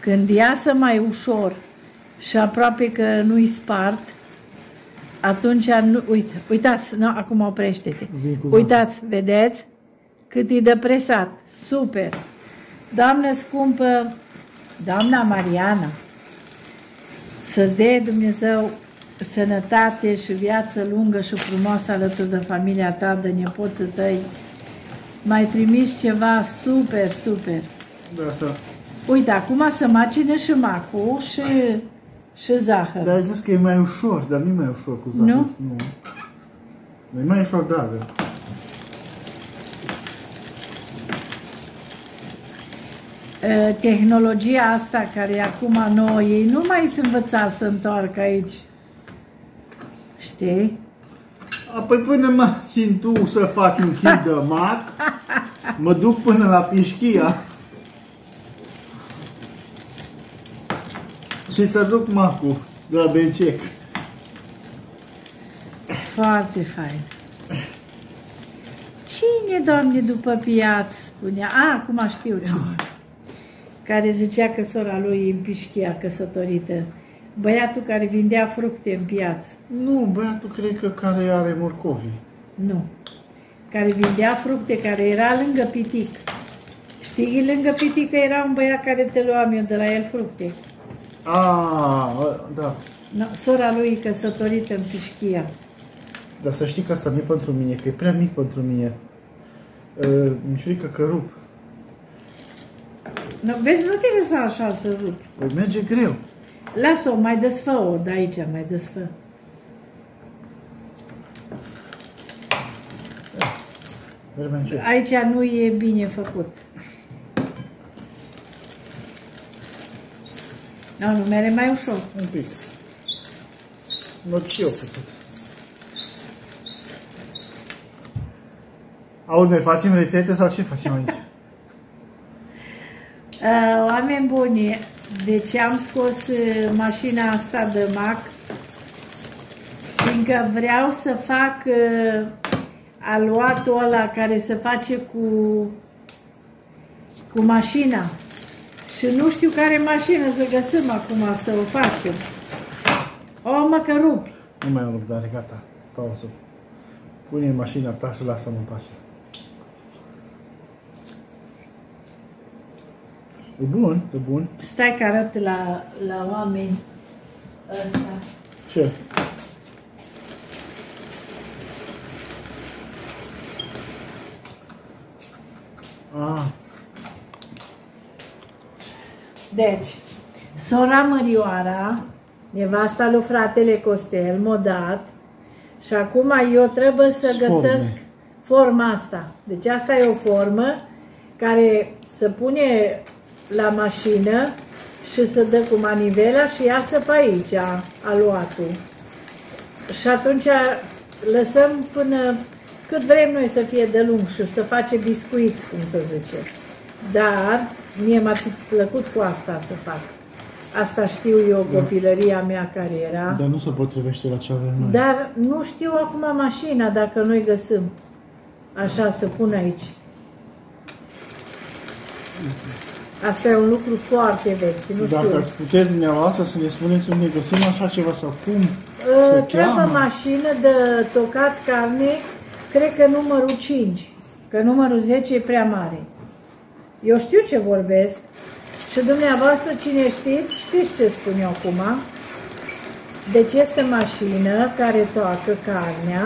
Când iasă mai ușor și aproape că nu-i spart, atunci nu... Uite, uitați, nu, acum oprește-te. Vine cu Uitați, vedeți? Cât e de presat. Super. Doamnă scumpă, doamna Mariana, să-ți dea Dumnezeu sănătate și viață lungă și frumoasă alături de familia ta, de nepoții tăi. Mai trimis ceva super, super. Da, asta. Uite, acum să macine și macul și, și zahăr. Dar ai zis că e mai ușor, dar nu e mai ușor cu zahăr. Nu? Nu. E mai ușor, dragă. Uh, tehnologia asta care e acum nouă, ei nu mai sunt învățați să întoarcă aici. Știi? Apoi până mă chin tu să faci un kit de mac, mă duc până la Pișchia și îți aduc macul de la Bencec. Foarte fain. Cine, Doamne, după piață, spunea? A, acum știu cine. Care zicea că sora lui în Pișchia, căsătorită. Băiatul care vindea fructe în piață. Nu, băiatul cred că care are morcovi. Nu. Care vindea fructe, care era lângă pitic. Știi, lângă pitic că era un băiat care te luam eu de la el fructe. Ah, da. No, sora lui căsătorită în Pișchia. Dar să știi că asta nu e pentru mine, că e prea mic pentru mine. Uh, mi-e frică că rup. No, vezi, nu te lăsa așa să rupi. Păi merge greu. Lasă-o, mai desfă-o de aici, mai desfă. Merge mai încet. Aici nu e bine făcut. Nu, nu mere mai ușor. Un pic. Nu ce eu pățit. Auzi, noi facem rețete sau ce facem aici? Uh, oameni buni, deci am scos uh, mașina asta de Mac fiindcă vreau să fac uh, aluatul ăla care se face cu, cu mașina Și nu știu care mașină să găsim acum să o facem. O, mă că rupi. Nu mai am răbdare, gata. Pauză. Pune în mașina ta și lasă-mă în pace. E bun, e bun. Stai că arăt la, la oameni ăsta. Ce? Ah, Deci, sora Mărioara, nevasta lui fratele Costel, m-a dat și acum eu trebuie să Forme. găsesc forma asta. Deci asta e o formă care se pune la mașină și se dă cu manivela și iasă pe aici aluatul. Și atunci lăsăm până cât vrem noi să fie de lung și să face biscuiți, cum să zice. Dar mie m-a fi plăcut cu asta să fac. Asta știu eu, copilăria mea care era. dar nu se potrivește la ce avem noi. Dar nu știu acum mașina dacă noi găsim. Așa să pun aici. Asta e un lucru foarte vechi, nu Dacă știu. ați puteți dumneavoastră să ne spuneți unde găsim așa ceva sau cum Uh, se Trebuie cheamă. mașină de tocat carne, cred că numărul 5, că numărul 10 e prea mare. Eu știu ce vorbesc și dumneavoastră cine știți, știți ce spun eu acum. Deci este mașină care toacă carnea,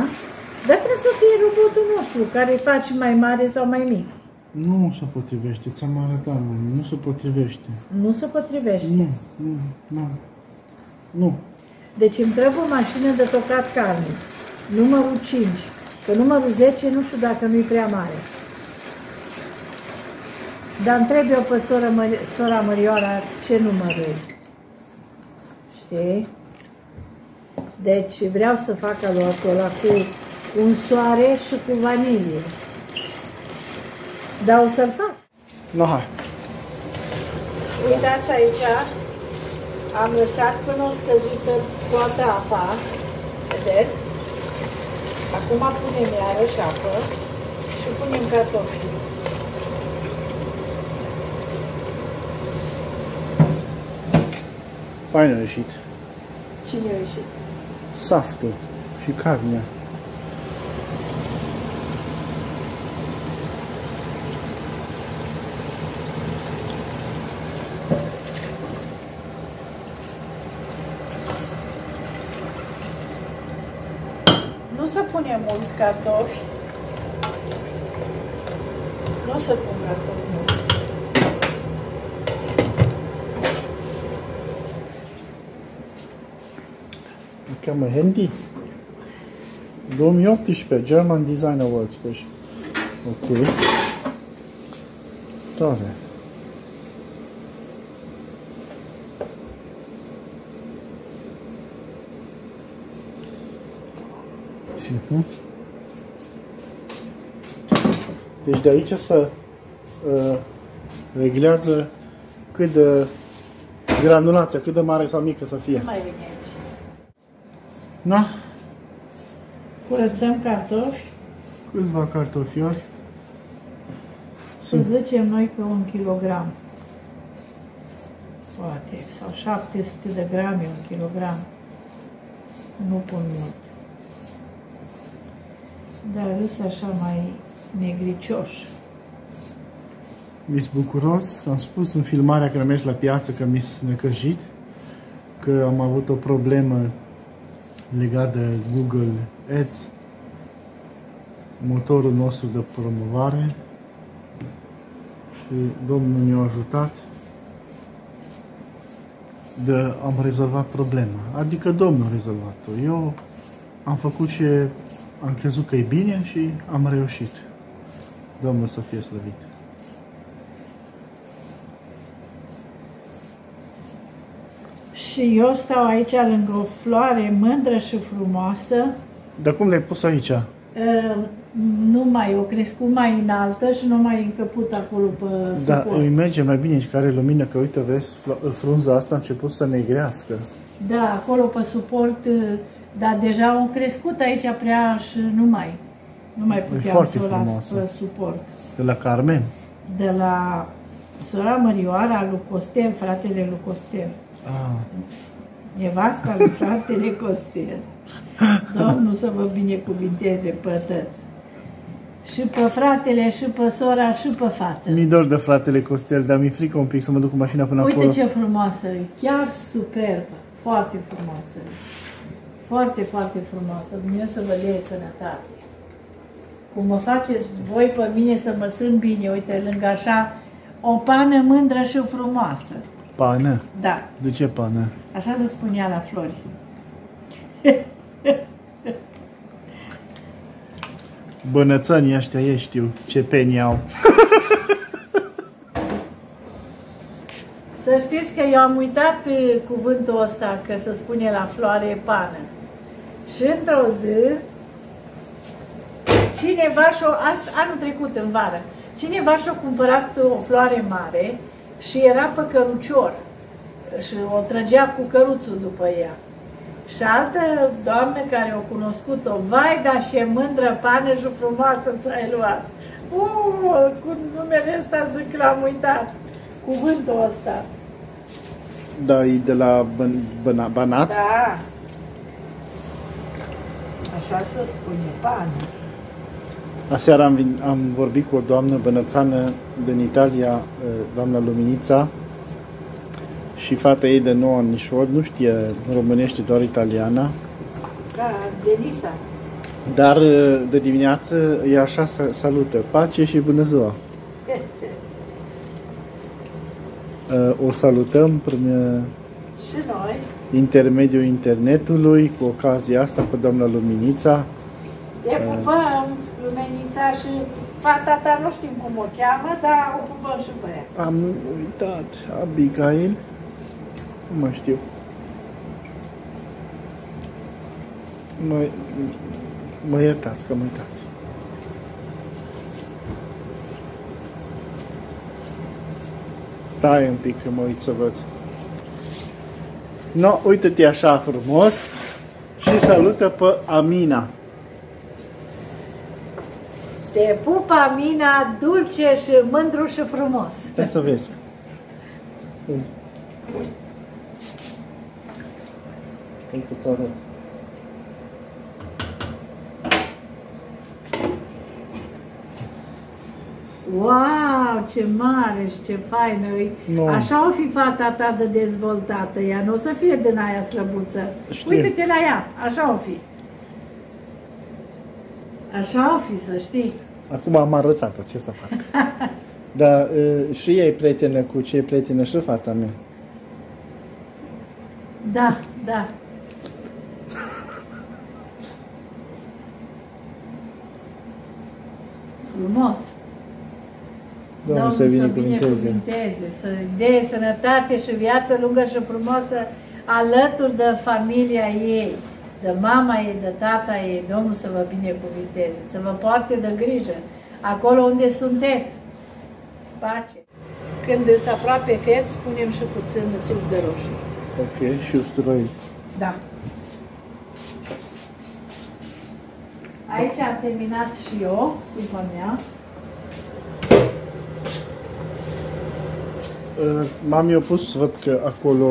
dar trebuie să fie robotul nostru care îi face mai mare sau mai mic. Nu se potrivește, ți-am arătat, mă, nu se potrivește. Nu se potrivește. Nu, nu, nu. Nu. Deci îmi trebuie o mașină de tocat carne, numărul 5, că numărul 10 nu știu dacă nu-i prea mare. Dar întreb eu pe sora, Mări- sora Mărioara ce număr e. Știi? Deci vreau să fac aluatul ăla cu un soare și cu vanilie. Dar o să-l fac. No, hai. Uitați aici, am lăsat până o scăzută toată apa, vedeți? Acum punem iarăși apă și punem cartofi. Fain a ieșit. Cine a ieșit? Saftul și carnea. Să punem mulți cartofi. Nu să pun cartofi mulți. Îl cheamă Handy. 2018, German Design Awards, păi. Ok. Tare. Mhm. Deci de aici se uh, reglează cât de granulația, cât de mare sau mică să fie. Nu mai vine aici. Na, Curățăm cartofi. câțiva cartofiori. Să zicem noi că un kilogram. Poate, sau 700 de grame, un kilogram. Nu pun mult. Dar râs așa mai negricioși. Mi-s bucuros. Am spus în filmarea când am mers la piață că mi-s necăjit, că am avut o problemă legată de Google Ads, motorul nostru de promovare și Domnul ne-a ajutat de am rezolvat problema. Adică Domnul a rezolvat-o. Eu am făcut ce am crezut că e bine și am reușit. Domnul să fie slăvit. Și eu stau aici lângă o floare mândră și frumoasă. Dar cum le-ai pus aici? Uh, Nu mai, o crescut mai înaltă și nu mai încăput acolo pe Da, suport. îi merge mai bine și care lumină, că uite, vezi, fl- frunza asta a început să negrească. Da, acolo pe suport, uh, dar deja au crescut aici prea și nu mai. Nu mai puteam foarte să o las frumoasă. pe suport. De la Carmen. De la Sora Mărioara lui Costel, fratele lui Costel. Ah, Nevasta lui fratele Costel. <laughs> Domnul să vă binecuvinteze pătăți. Și pe fratele, și pe sora, și pe fată. mi dor de fratele Costel, dar mi-e frică un pic să mă duc cu mașina până Uite acolo. ce frumoasă e, chiar superbă, foarte frumoasă e. Foarte, foarte frumoasă, Dumnezeu să vă dea sănătate. Cum mă faceți voi pe mine să mă simt bine, uite, lângă așa, o pană mândră și frumoasă. Pană? Da, De ce pană? așa se spunea la flori. <laughs> Bănățanii ăștia ei știu ce peni au. <laughs> Să știți că eu am uitat uh, cuvântul ăsta, că se spune la floare pană. Și într-o zi, cineva și-o, as- anul trecut în vară, cineva și-a cumpărat o floare mare și era pe cărucior și o trăgea cu căruțul după ea. Și altă doamnă care o cunoscut-o, vai, dar ce mândră pană și frumoasă ți-ai luat. Uh, cu numele ăsta zic că l-am uitat, cuvântul ăsta. Da, e de la băn, băna, Banat? Da. Așa se spune, pană. Aseară am, vin, am vorbit cu o doamnă bănățană din Italia, eh, doamna Luminița, și fata ei de 9 anișori, nu știe românește, doar italiana, Da, Denisa. dar eh, de dimineață e așa sa- salută, pace și bună ziua. <laughs> Eh, O salutăm prin eh, Și noi, intermediul internetului, cu ocazia asta pe doamna Luminița. te pupăm, lumenița și fata ta, nu știm cum o cheamă, dar o pupăm și pe ea. Am uitat, Abigail, nu mai știu. Mă, mă iertați că am uitat. Stai un pic că mă uit să văd. No, uite-te așa frumos și salută pe Amina. Te pupa mina dulce și mândru și frumos. Stai să vezi. Uite, ți arăt. Wow, ce mare și ce faină e. Nu. Așa o fi fata ta de dezvoltată, ea nu o să fie din aia slăbuță. Știu. Uite-te la ea, așa o fi. Așa o fi, să știi. Acum am arătat-o, ce să fac? <laughs> Dar uh, și ea e prietenă cu ce e prietenă și fata mea. Da, da. Frumos. Domnul să binecuvinteze. binecuvinteze, să dea sănătate și viață lungă și frumoasă alături de familia ei, de mama ei, de tata ei. Domnul să vă binecuvinteze, să vă poarte de grijă acolo unde sunteți. Pace. Când sunt aproape ferți, punem și puțin suc de roșu. Ok, și usturoi. Da. Aici am terminat și eu, supa mea. M-am eu pus să văd că acolo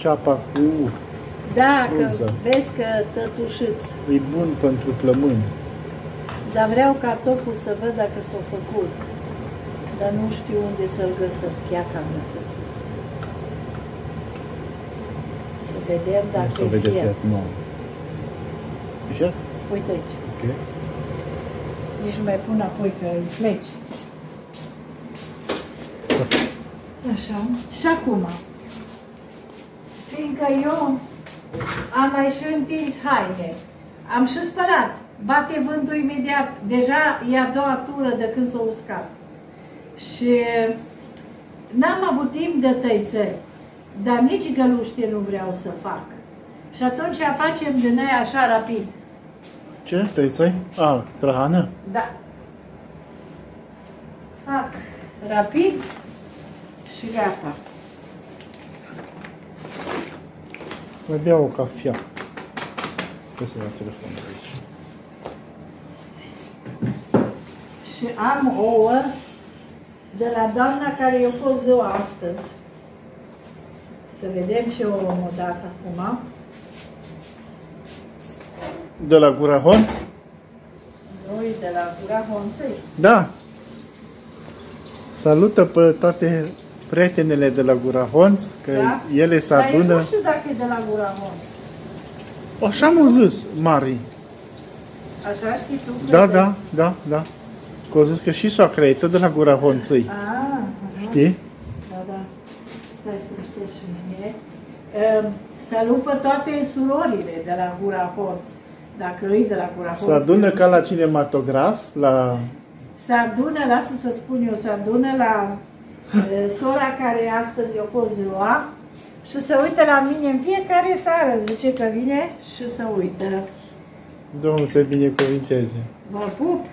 ceapa cu Da, că Uză. vezi că tătușiți. e bun pentru plămâni. Dar vreau cartoful să văd dacă s-a făcut. Dar nu știu unde să-l găsesc. Iată am găsit. Să vedem dacă să e vede fiert. fiert. Nu. E fiert? Uite aici. Ok. Nici nu mai pun apoi că îi fleci. Așa. Și acum, fiindcă eu am mai și întins haine, am și spălat, bate vântul imediat, deja e a doua tură de când s-o uscat. Și n-am avut timp de tăițări, dar nici găluște nu vreau să fac. Și atunci facem din aia așa rapid. Ce? Tăițai? A, trăhană? Da. Fac rapid și gata. Mai bea o cafea. Trebuie să ia telefonul aici. Și am ouă de la doamna care i-a fost ziua astăzi. Să vedem ce o am dat acum. De la Gura Honț? Noi de la Gura Honței. Da. Salută pe toate prietenele de la Gura Honț, că Da? ele se Dar eu adună. nu știu dacă e de la Gura Honț. Așa am zis, Mari. Așa știi tu? Da, Petre? da, da, da. Că au zis că și soacra e tot de la Gura Honței. Ah, aha. Știi? Da, da. Stai să știi și mine. Uh, salut pe toate surorile de la Gura Honț. Dacă îi de la Gura Honț. Se adună ca la cinematograf, la... Se adună, lasă să spun eu, se adună la uh, sora care astăzi a fost ziua și se uită la mine în fiecare seară. Zice că vine și se uită. Domnul să binecuvinteze. Vă pup!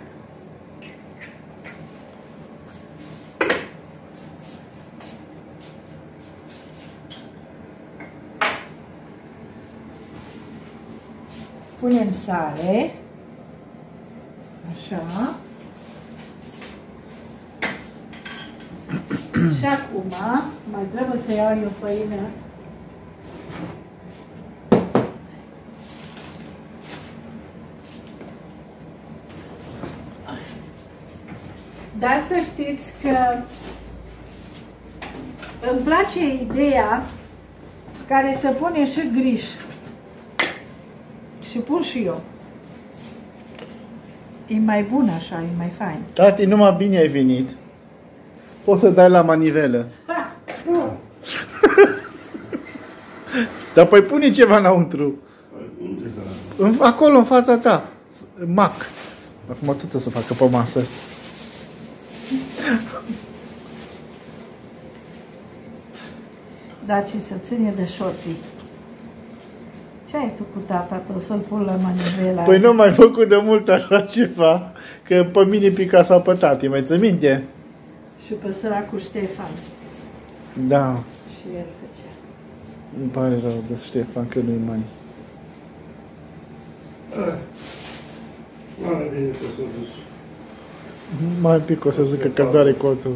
Punem sare. Așa. <clears throat> Și acum mai trebuie să iau eu făină. Dar să știți că îmi place ideea care să pune și griș. Și pun și eu. E mai bun așa, e mai fain. Tati, numai bine ai venit. Poți să dai la manivelă. Ha! Nu! Dar păi pune ceva înăuntru. În- Acolo, în fața ta. Mac. Acum tot o să facă pe masă. Dar ce să ține de șortii. Ce ai tu cu tata tău să-l pun la manivela? Păi nu mai făcut de mult așa ceva. Că pe mine pica sau pe tati, mai ți minte? Și pe săracul Ștefan. Da. Și el făcea. Îmi pare rău de Ștefan că nu-i mai. Mai bine că s-a dus Mai pic o să zică că doare cotul.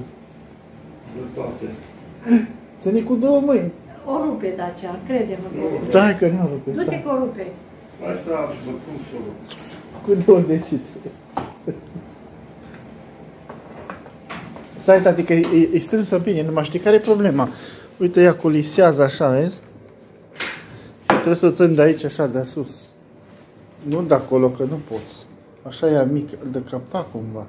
de toate. Ține cu două mâini. O rupe Dacia, crede-mă că o rupe. Da, că nu am făcut Du-te asta. că o rupe. Mai stai și bă, cum să o Cu două decite. Stai, tati, că e, e strânsă bine, numai știi care e problema? Uite, ea colisează așa, vezi? Și trebuie să țin de aici, așa, de sus. Nu de acolo, că nu poți. Așa e mic, de capac cumva.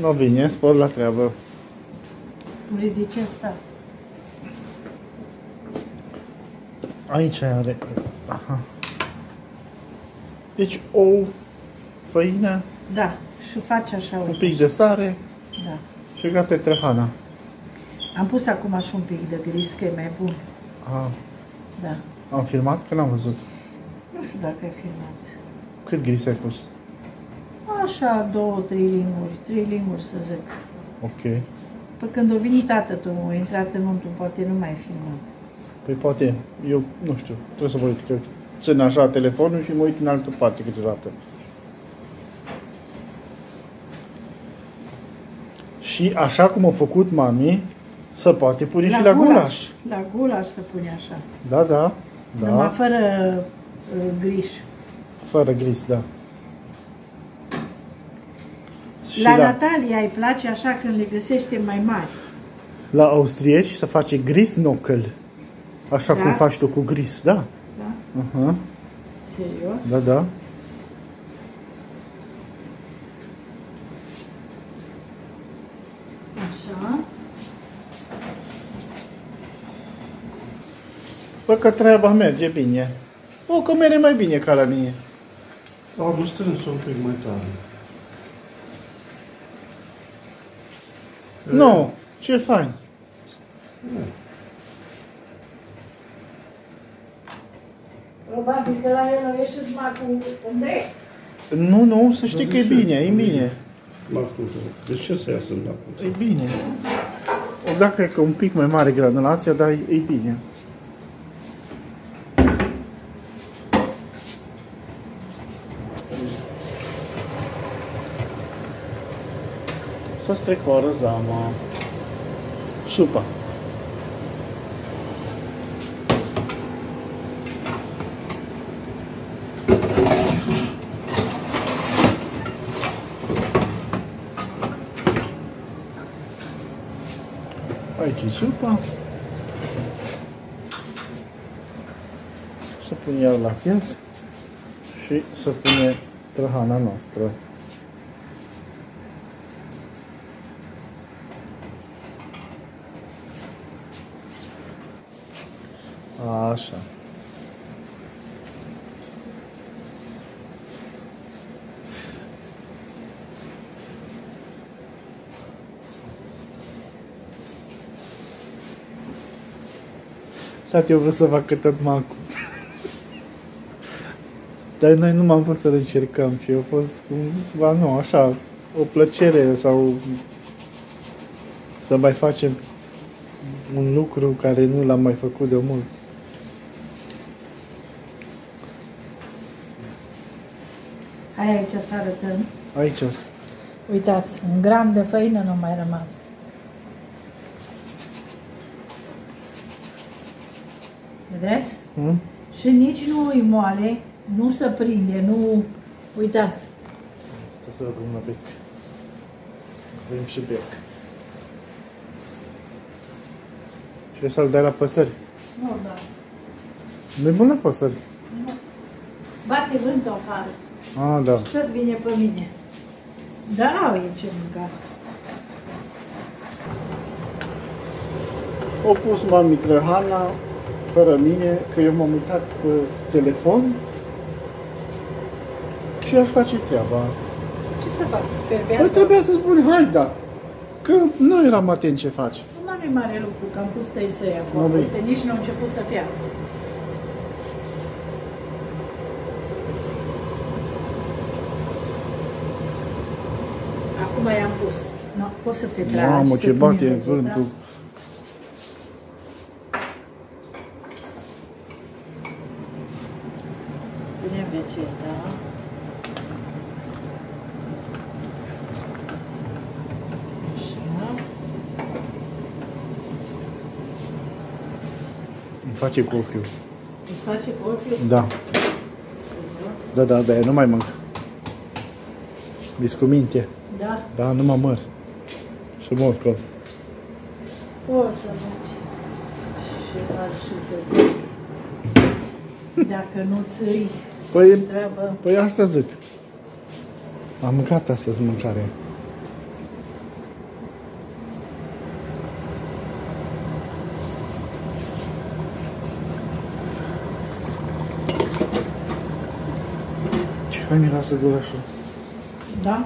Nu bine, spor la treabă. Ridice asta. Aici are. Aha. Deci o făină, Da, și faci așa un uite. pic de sare Da. și gata e trehana. Am pus acum și un pic de gris, că e mai bun. Ah, Da. am filmat? Că n-am văzut. Nu știu dacă ai filmat. Cât gris ai pus? Așa, două, trei linguri, trei linguri să zic. Ok. Păi când o venit tată tu, a intrat înăuntru, poate nu mai ai filmat. Păi poate, eu nu știu, trebuie să mă uit, că țin așa telefonul și mă uit în altă parte câteodată. Și așa cum a făcut mami, să poate pune și la gulaș. La gulaș să pune așa. Da, da, Da. Numai da, fără uh, griș. fără gris, da. Și La Natalia îi place așa când le găsește mai mari. La austrieci se face gris knuckle. Așa Da? cum faci tu cu gris, da? Da? Uh-huh. Serios? Da, da. Așa. Bă, că treaba merge bine. O, că merge mai bine ca la mine. A adus strâns un pic mai tare. Nu, no, ce fain. Probabil că la el nu ieșit macul. Nu, nu, să știi că e bine, e bine. Macul, de ce să iasă macul? E bine. O da, cred că un pic mai mare granulația, dar e bine. Să strecoară zama. Super. Supa. Să pun iar la fiert și să pune trăhana noastră. Așa. Tati, eu vreau să fac tot macul. Dar noi nu m-am fost să încercăm și a fost cumva, nu, așa, o plăcere sau să mai facem un lucru care nu l-am mai făcut de mult. Hai aici să arătăm. Aici sunt. Uitați, un gram de făină nu mai rămas. Vedeți? Hmm? Și nici nu îi moale, nu se prinde, nu... Uitați, Să se vadă un pic. Avem și bec. Și să-l dai la păsări. nu, da. nu e bun la păsări. Nu. Bate vântul afară. Ah, da. Și tot vine pe mine. Da, au e ce mânca. O pus mami Trăhana fără mine, că eu m-am uitat pe telefon și aș face treaba. Ce să fac? Păi Ferbează? trebuia să spun, hai da, că nu eram atent ce faci. Nu nu mare lucru, că am pus tăisăi acolo. Nu, bine. Uite, nici nu au început să fie. Acum i-am pus. Nu, poți să te tragi. Mamă, să ce pui bate în vântul. Punem acesta. Așa. Îmi face cu ochiul. Îți face cu ochiul? Da, da, da, da, eu nu mai mânc. Biscuminte. Da. Da, nu mă măr. Și morcov. Poți să mergi. Și ajută Dacă nu ți Păi, treabă, păi asta zic. Am mâncat astăzi mâncare. Ce mai miroase gulașul? da?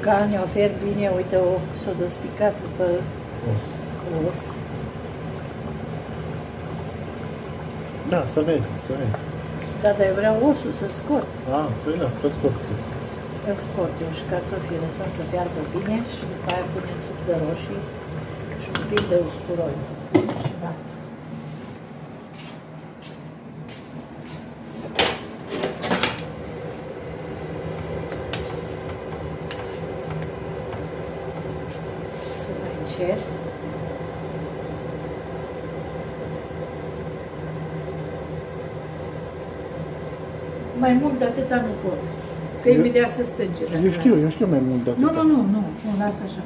Carne ofer bine, uite, o s-o despicat după Os. os. Da, să vezi, să vezi. Da, dar eu vreau osul să scot. Ah, păi da, scot, scot. Îl scot eu și cartofii lăsăm să fiarbă bine și după aia punem suc de roșii și un pic de usturoi. Și da. Să mai încet. Mai mult de atâta nu pot. Că Eu- imediat se stânge. dacă Eu știu, las. eu știu mai mult de Nu, atâta. nu, nu, nu, nu, lasă așa.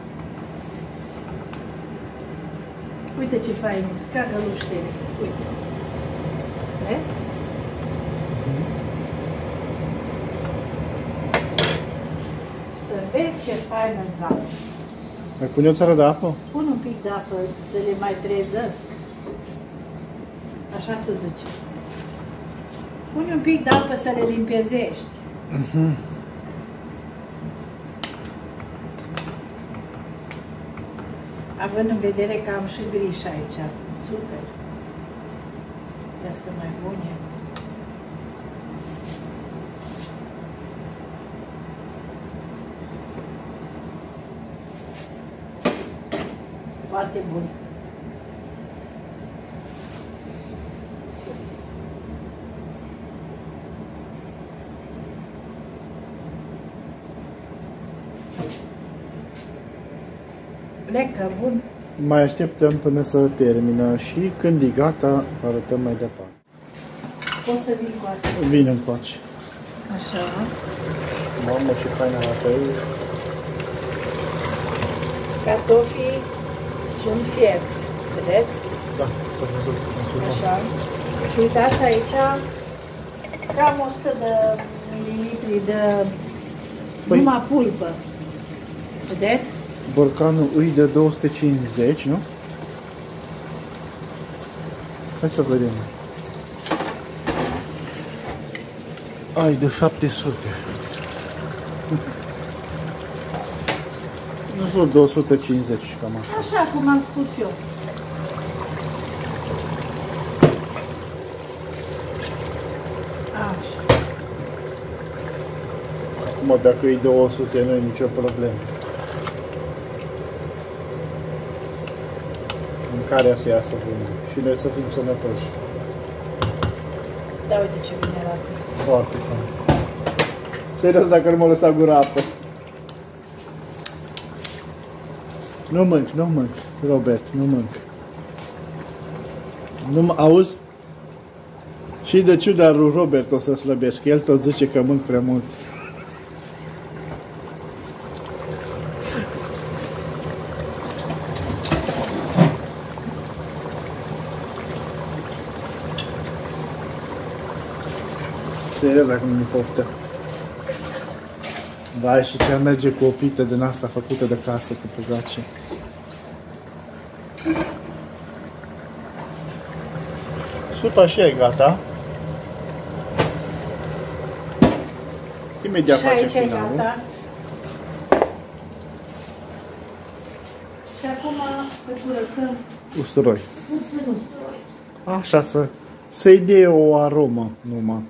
Uite ce fain e, scagă luștele. Uite. Vezi? Să vezi ce faină zală. Mai pune o țară de apă? Pun un pic de apă să le mai trezesc. Așa să zice. Pune un pic de apă să le limpezești. Având în vedere că am și griș aici. Super. Ia să mai bune. Foarte bun. Plecă, bun. Mai așteptăm până să termină și când e gata, arătăm mai departe. Poți să vii cu atât. Vin încoace. Așa. Mamă, ce fain arată. Cartofii sunt fierți. Vedeți? Da, s-a văzut. am filmat. Așa. Și uitați aici cam 100 de mililitri de Păi- numai pulpă. Vedeți? Borcanul îi de 250, nu? Hai să vedem. Ai de 700. Nu sunt 250, cam așa. Așa cum am spus eu. Așa. Acum dacă e 200 nu e nicio problemă. Mâncarea să iasă bună și noi să fim sănătoși. Da, uite ce bine arată. Foarte fain. Serios, dacă nu mă lăsa gura apă. Nu mânc, nu mânc, Robert, nu mânc. Nu mă auzi? Și de ciuda lui Robert o să slăbesc. El tot zice că mânc prea mult. Serios, dacă nu mi poftă. Da, și ce merge cu o pită din asta făcută de casă cu pugace. Supa și e gata. Imediat și face aici e finalul. gata. Și acum să curățăm Usturoi. puțin usturoi. Așa să să-i dea o aromă numai.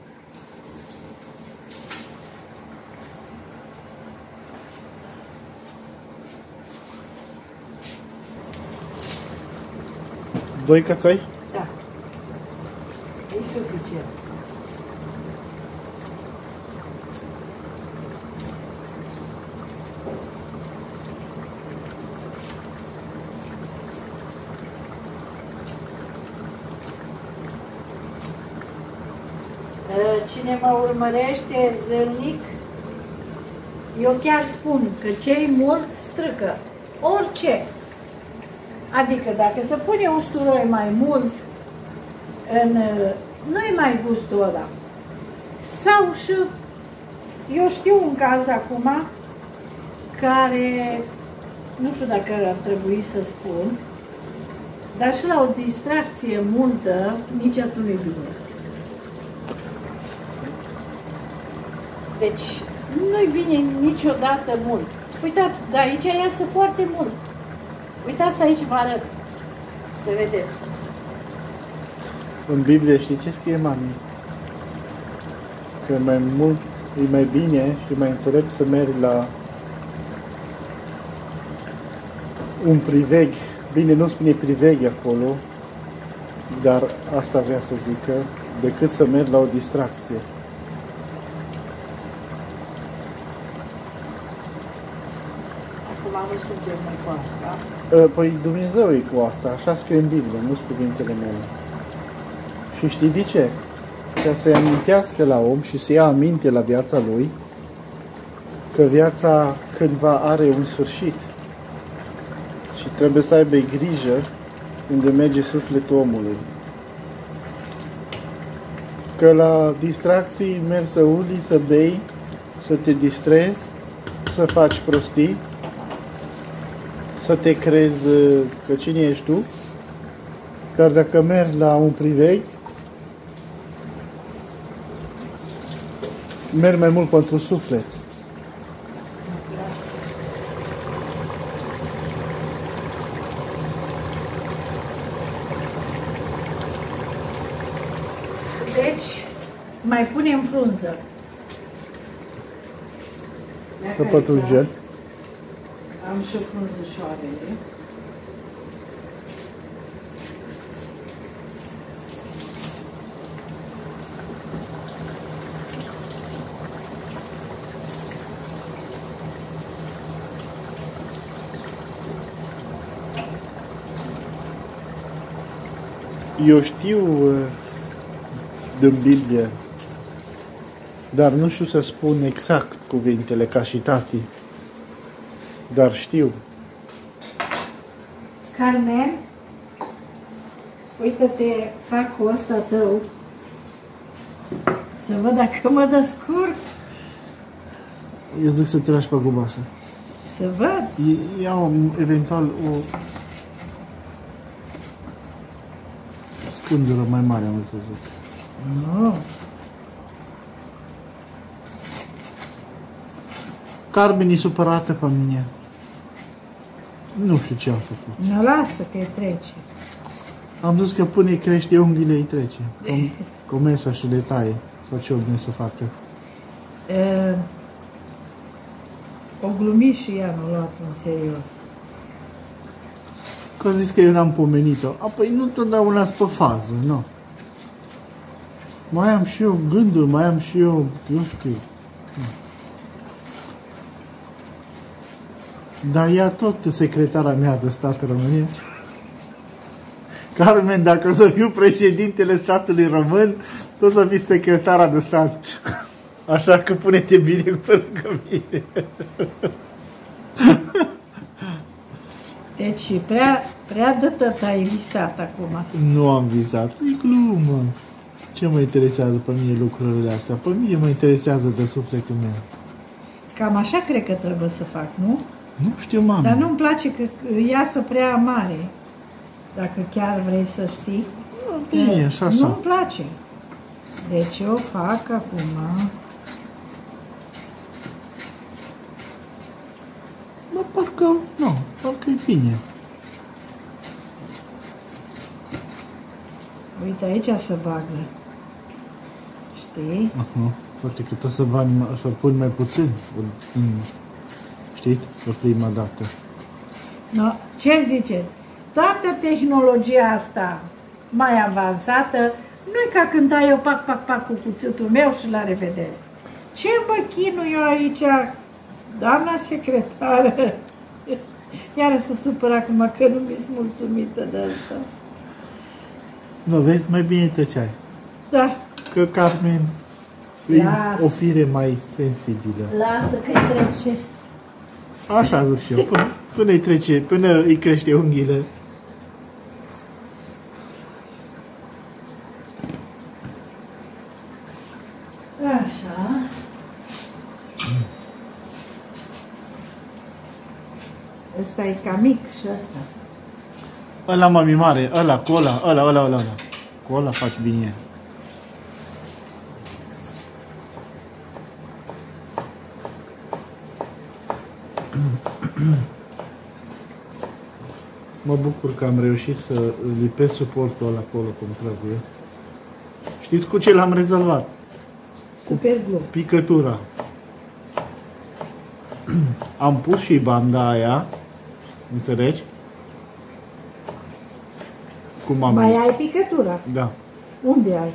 Doi cățăi? Da. E suficient. Uh, Cine mă urmărește zilnic, eu chiar spun că cei mult strâcă orice. Adică dacă se pune usturoi mai mult, în, uh, nu-i mai gustul ăla. Sau și, eu știu un caz acum, care, nu știu dacă ar trebui să spun, dar și la o distracție multă, nici atunci nu e bine. Deci, nu-i bine niciodată mult. Uitați, de aici iasă foarte mult. Uitați aici, vă arăt. Să vedeți. În Biblie știi ce scrie mami? Că mai mult e mai bine și mai înțelept să mergi la un priveg. Bine, nu spune priveg acolo, dar asta vrea să zică, decât să mergi la o distracție. Acum nu suntem noi cu asta. Păi Dumnezeu e cu asta, așa scrie în Biblie, nu sunt cuvintele mele. Și știi de ce? Ca să-i amintească la om și să ia aminte la viața lui că viața cândva are un sfârșit și trebuie să aibă grijă unde merge sufletul omului. Că la distracții mergi să uli, să bei, să te distrezi, să faci prostii, să te crezi uh, că cine ești tu, dar dacă mergi la un priveg, mergi mai mult pentru suflet. Deci, mai punem frunză. Să pătrunjel am și frunzișoarele. Eu știu uh, din Biblie, dar nu știu să spun exact cuvintele ca și tati. Dar știu. Carmen, uite-te, fac cu ăsta tău să văd dacă mă descurc. Eu zic să te lași pe gubașă. Să văd. I- Iau eventual o scândură mai mare, am să zic. Nu. Carmen e supărată pe mine. Nu știu ce a făcut. Nu lasă că trece. Am zis că până îi crește unghiile, îi trece. Com- Comesa și le taie. Sau ce urmează să facă. Uh, o glumi și ea nu luat în serios. Că a zis că eu n-am pomenit-o. Apoi nu totdeauna pe fază, nu. Mai am și eu gânduri, mai am și eu, eu știu. Dar ea tot secretara mea de stat România. Carmen, dacă o să fiu președintele statului român, tot să fii secretara de stat. Așa că pune-te bine pe lângă mine. Deci, prea, prea de tot ai visat acum. Nu am visat. E glumă. Ce mă interesează pe mine lucrurile astea? Pe mine mă interesează de sufletul meu. Cam așa cred că trebuie să fac, nu? Nu știu, mamă. Dar nu-mi place că că iasă prea mare. Dacă chiar vrei să știi. Bine, așa, așa. Nu-mi place. Deci eu fac acum... Mă, parcă, nu, parcă e bine. Uite, aici se bagă. Știi? Uh-huh. Poate că tot să bani, mai- să pun mai puțin. În, știți? Pe prima dată. No, ce ziceți? Toată tehnologia asta mai avansată nu e ca când ai eu pac, pac, pac cu cuțitul meu și la revedere. Ce mă chinu eu aici, doamna secretară? Iar să supăr acum că nu mi-s mulțumită de asta. Nu, vezi, mai bine tăceai. Da, Că Carmen e Lasă. o fire mai sensibilă. lasă că trece. Așa zic și eu. Până, până îi trece, până îi crește unghiile. Așa. Ăsta e cam mic și ăsta. Ăla mami mare, ăla, cu ăla, ăla, ăla, ăla, ăla. Cu ăla faci bine. Mă bucur că am reușit să lipesc suportul ăla acolo cum trebuie. Știți cu ce l-am rezolvat? Super glue. Picătura. Am pus și banda aia, înțelegi? Cum am Mai ai picătura? Da. Unde ai?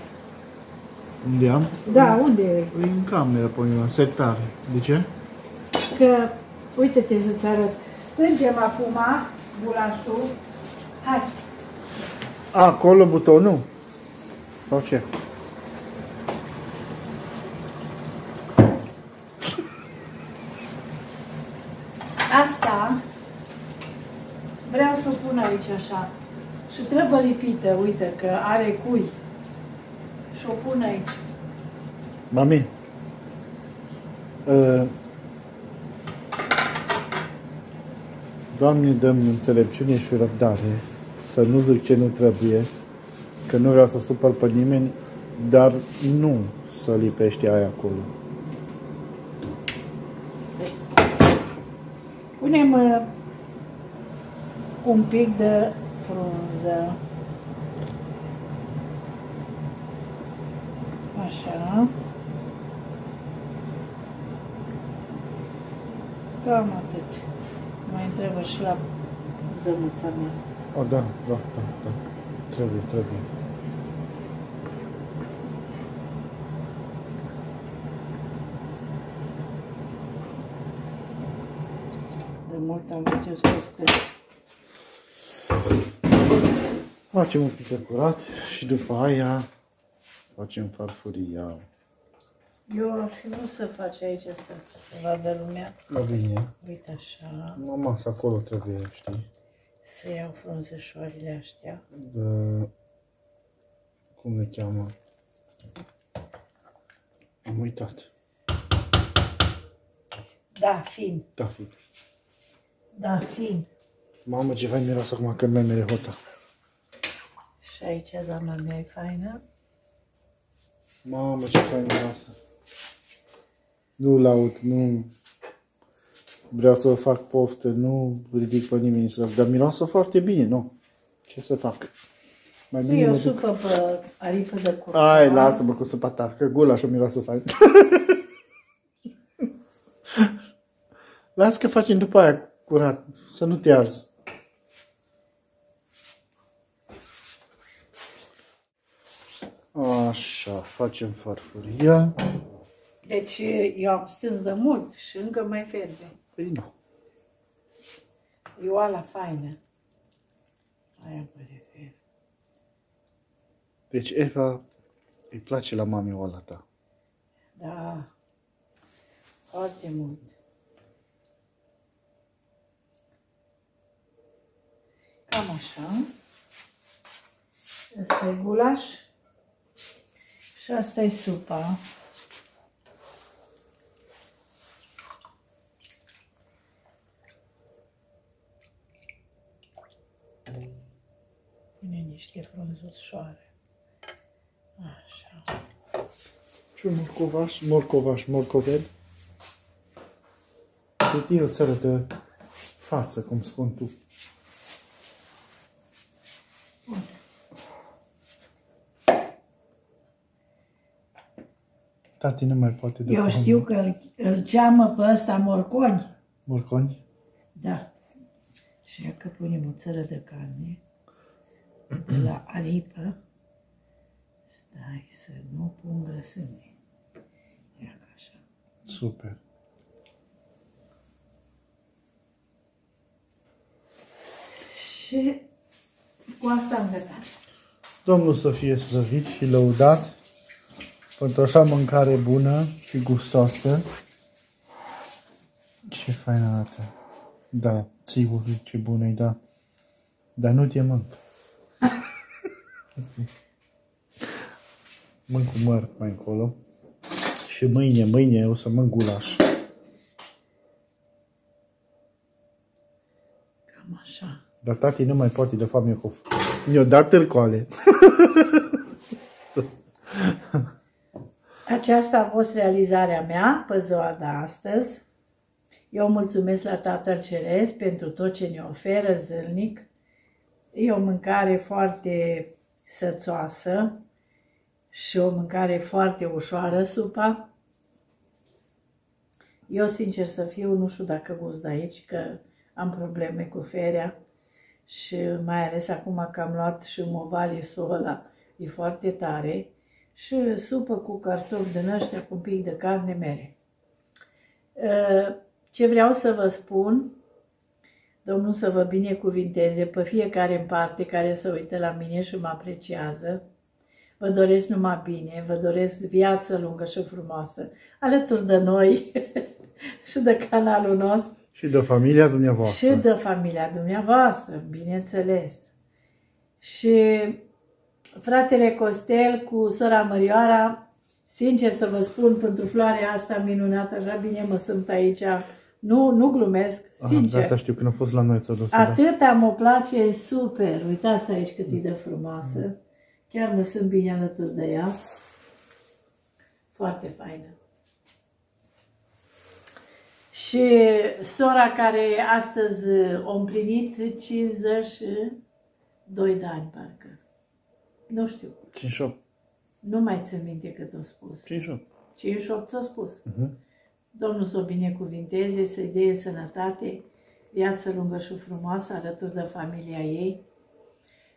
Unde am? Da, unde e? În cameră, pe undeva, setare. De ce? Că, uite-te să-ți arăt. Strângem acum gulașul. Hai, A, acolo butonul? Sau ce? asta vreau să o pun aici așa. Și trebuie lipită, uite că are cui. Și o pun aici. Mami, uh, Doamne, dăm înțelepciune și răbdare să nu zic ce nu trebuie, că nu vreau să supăr pe nimeni, dar nu să lipești aia acolo. Punem uh, un pic de frunză. Așa. Cam atât. Mai trebuie și la zămuța mea. O, da, da, da, da. Trebuie, trebuie. De mult am văzut asta. Facem un pic de curat și după aia facem farfuria. Eu și nu să faci aici să, să vadă lumea. La bine. Uite așa, La masă acolo trebuie, știi? să iau frunzeșoarele astea. De... Cum le cheamă? Am uitat. Da, fin, Da, fi. da, fin. Mamă, ce fain miros acum când mi-am mere hota. Și aici doamna mea e faină. Mamă, ce fain miroasă. Nu laud, nu vreau să fac poftă, nu ridic pe nimeni să dar miroasă foarte bine, nu? Ce să fac? Mai bine Eu mă duc. supă pe aripă de curcă. Ai, lasă-mă cu supa ta, că gula așa miroasă fain. Lasă că facem după aia curat, să nu te arzi. Așa, facem farfuria. Deci eu am stâns de mult și încă mai ferbe. Păi nu. E o ala faină. Aia pare fer. Deci Eva îi place la mami oala ta. Da. Foarte mult. Cam așa. Asta e gulaș. Și asta e supa. Pune niște frunzușoare. Așa. Și un morcovaș, morcovaș, morcovel. Cât e o țară de față, cum spun tu. Tati nu mai poate de Eu știu că îl, îl cheamă pe ăsta morconi. Morconi? Da. Și ia că punem o țără de carne de la aripă. Stai să nu pun grăsime. Ia că așa. Super. Și cu asta am gătat. Domnul să fie slăvit și lăudat pentru așa mâncare bună și gustoasă. Ce fain arată. Da, sigur, ce bună e, da. Dar nu te mânc. Mânc cu măr mai încolo. Și mâine, mâine o să mânc gulaș. Cam așa. Dar tati nu mai poate de fapt mi-o cu... Mi-o dat târcoale. <laughs> Aceasta a fost realizarea mea pe ziua de astăzi. Eu mulțumesc la Tatăl Ceresc pentru tot ce ne oferă zilnic. E o mâncare foarte sățoasă și o mâncare foarte ușoară, supa. Eu, sincer să fiu, nu știu dacă gust de aici, că am probleme cu ferea și mai ales acum că am luat și movalisul ăla, e foarte tare și supă cu cartofi din ăștia cu un pic de carne mere. Ce vreau să vă spun, Domnul să vă binecuvinteze pe fiecare în parte care se uită la mine și mă apreciază. Vă doresc numai bine, vă doresc viață lungă și frumoasă alături de noi <laughs> și de canalul nostru Și de familia dumneavoastră. și de familia dumneavoastră, bineînțeles. Și fratele Costel cu sora Mărioara, sincer să vă spun, pentru floarea asta minunată, așa bine mă sunt aici, nu, nu glumesc, Aha, de sincer. asta știu, când a fost la noi ți-a dus. da. Atâta mă place, e super. Uitați aici cât e de frumoasă. Chiar mă sunt bine alături de ea. Foarte faină. Și sora care astăzi a împlinit 52 de ani, parcă. Nu știu. 58. Nu mai țin minte cât a spus. 58. 58 a spus. Uh-huh. Domnul să o binecuvinteze, să-i dea sănătate, viață lungă și frumoasă alături de familia ei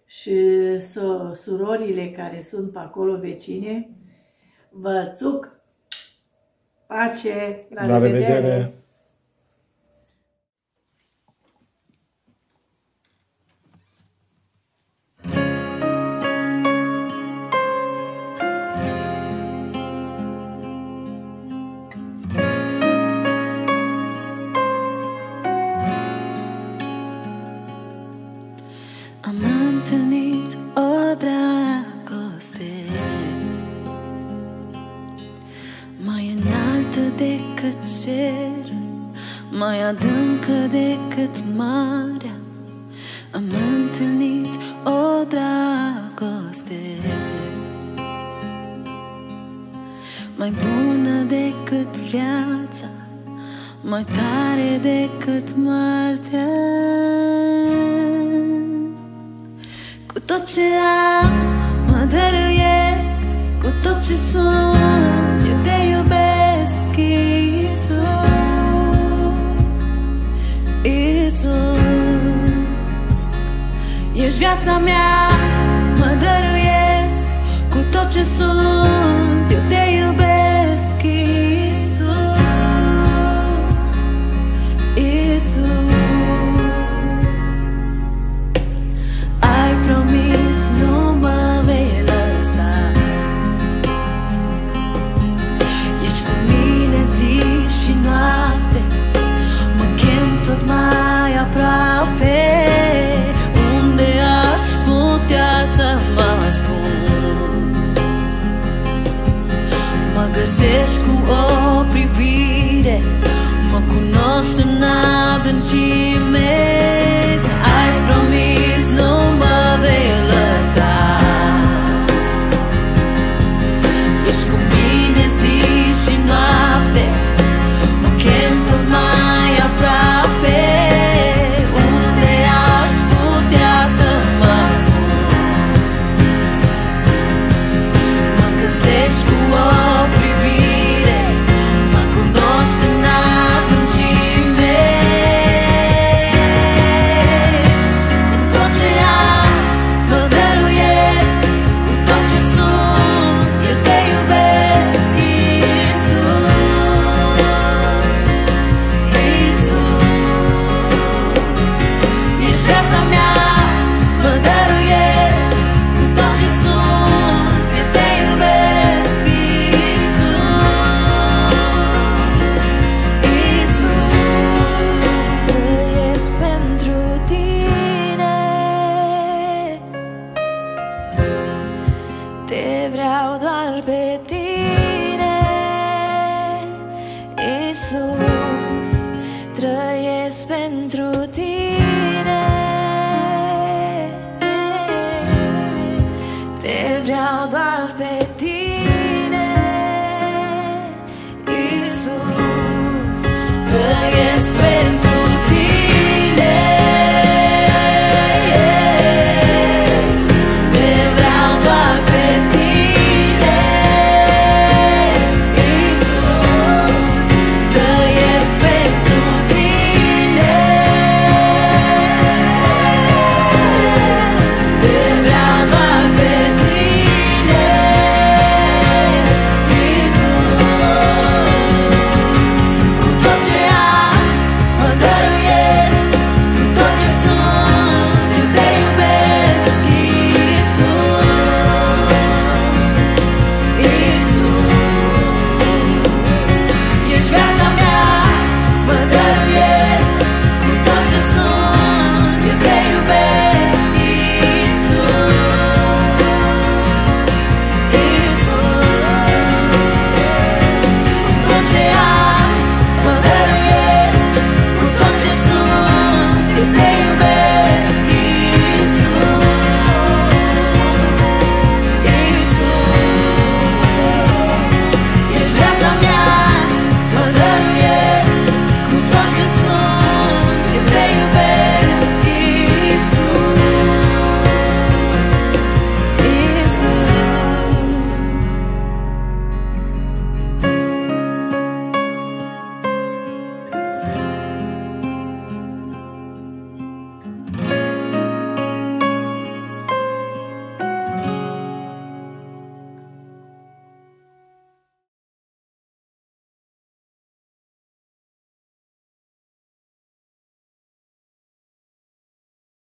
și so, surorile care sunt pe acolo vecine, vă țuc, pace, la, La revedere! revedere!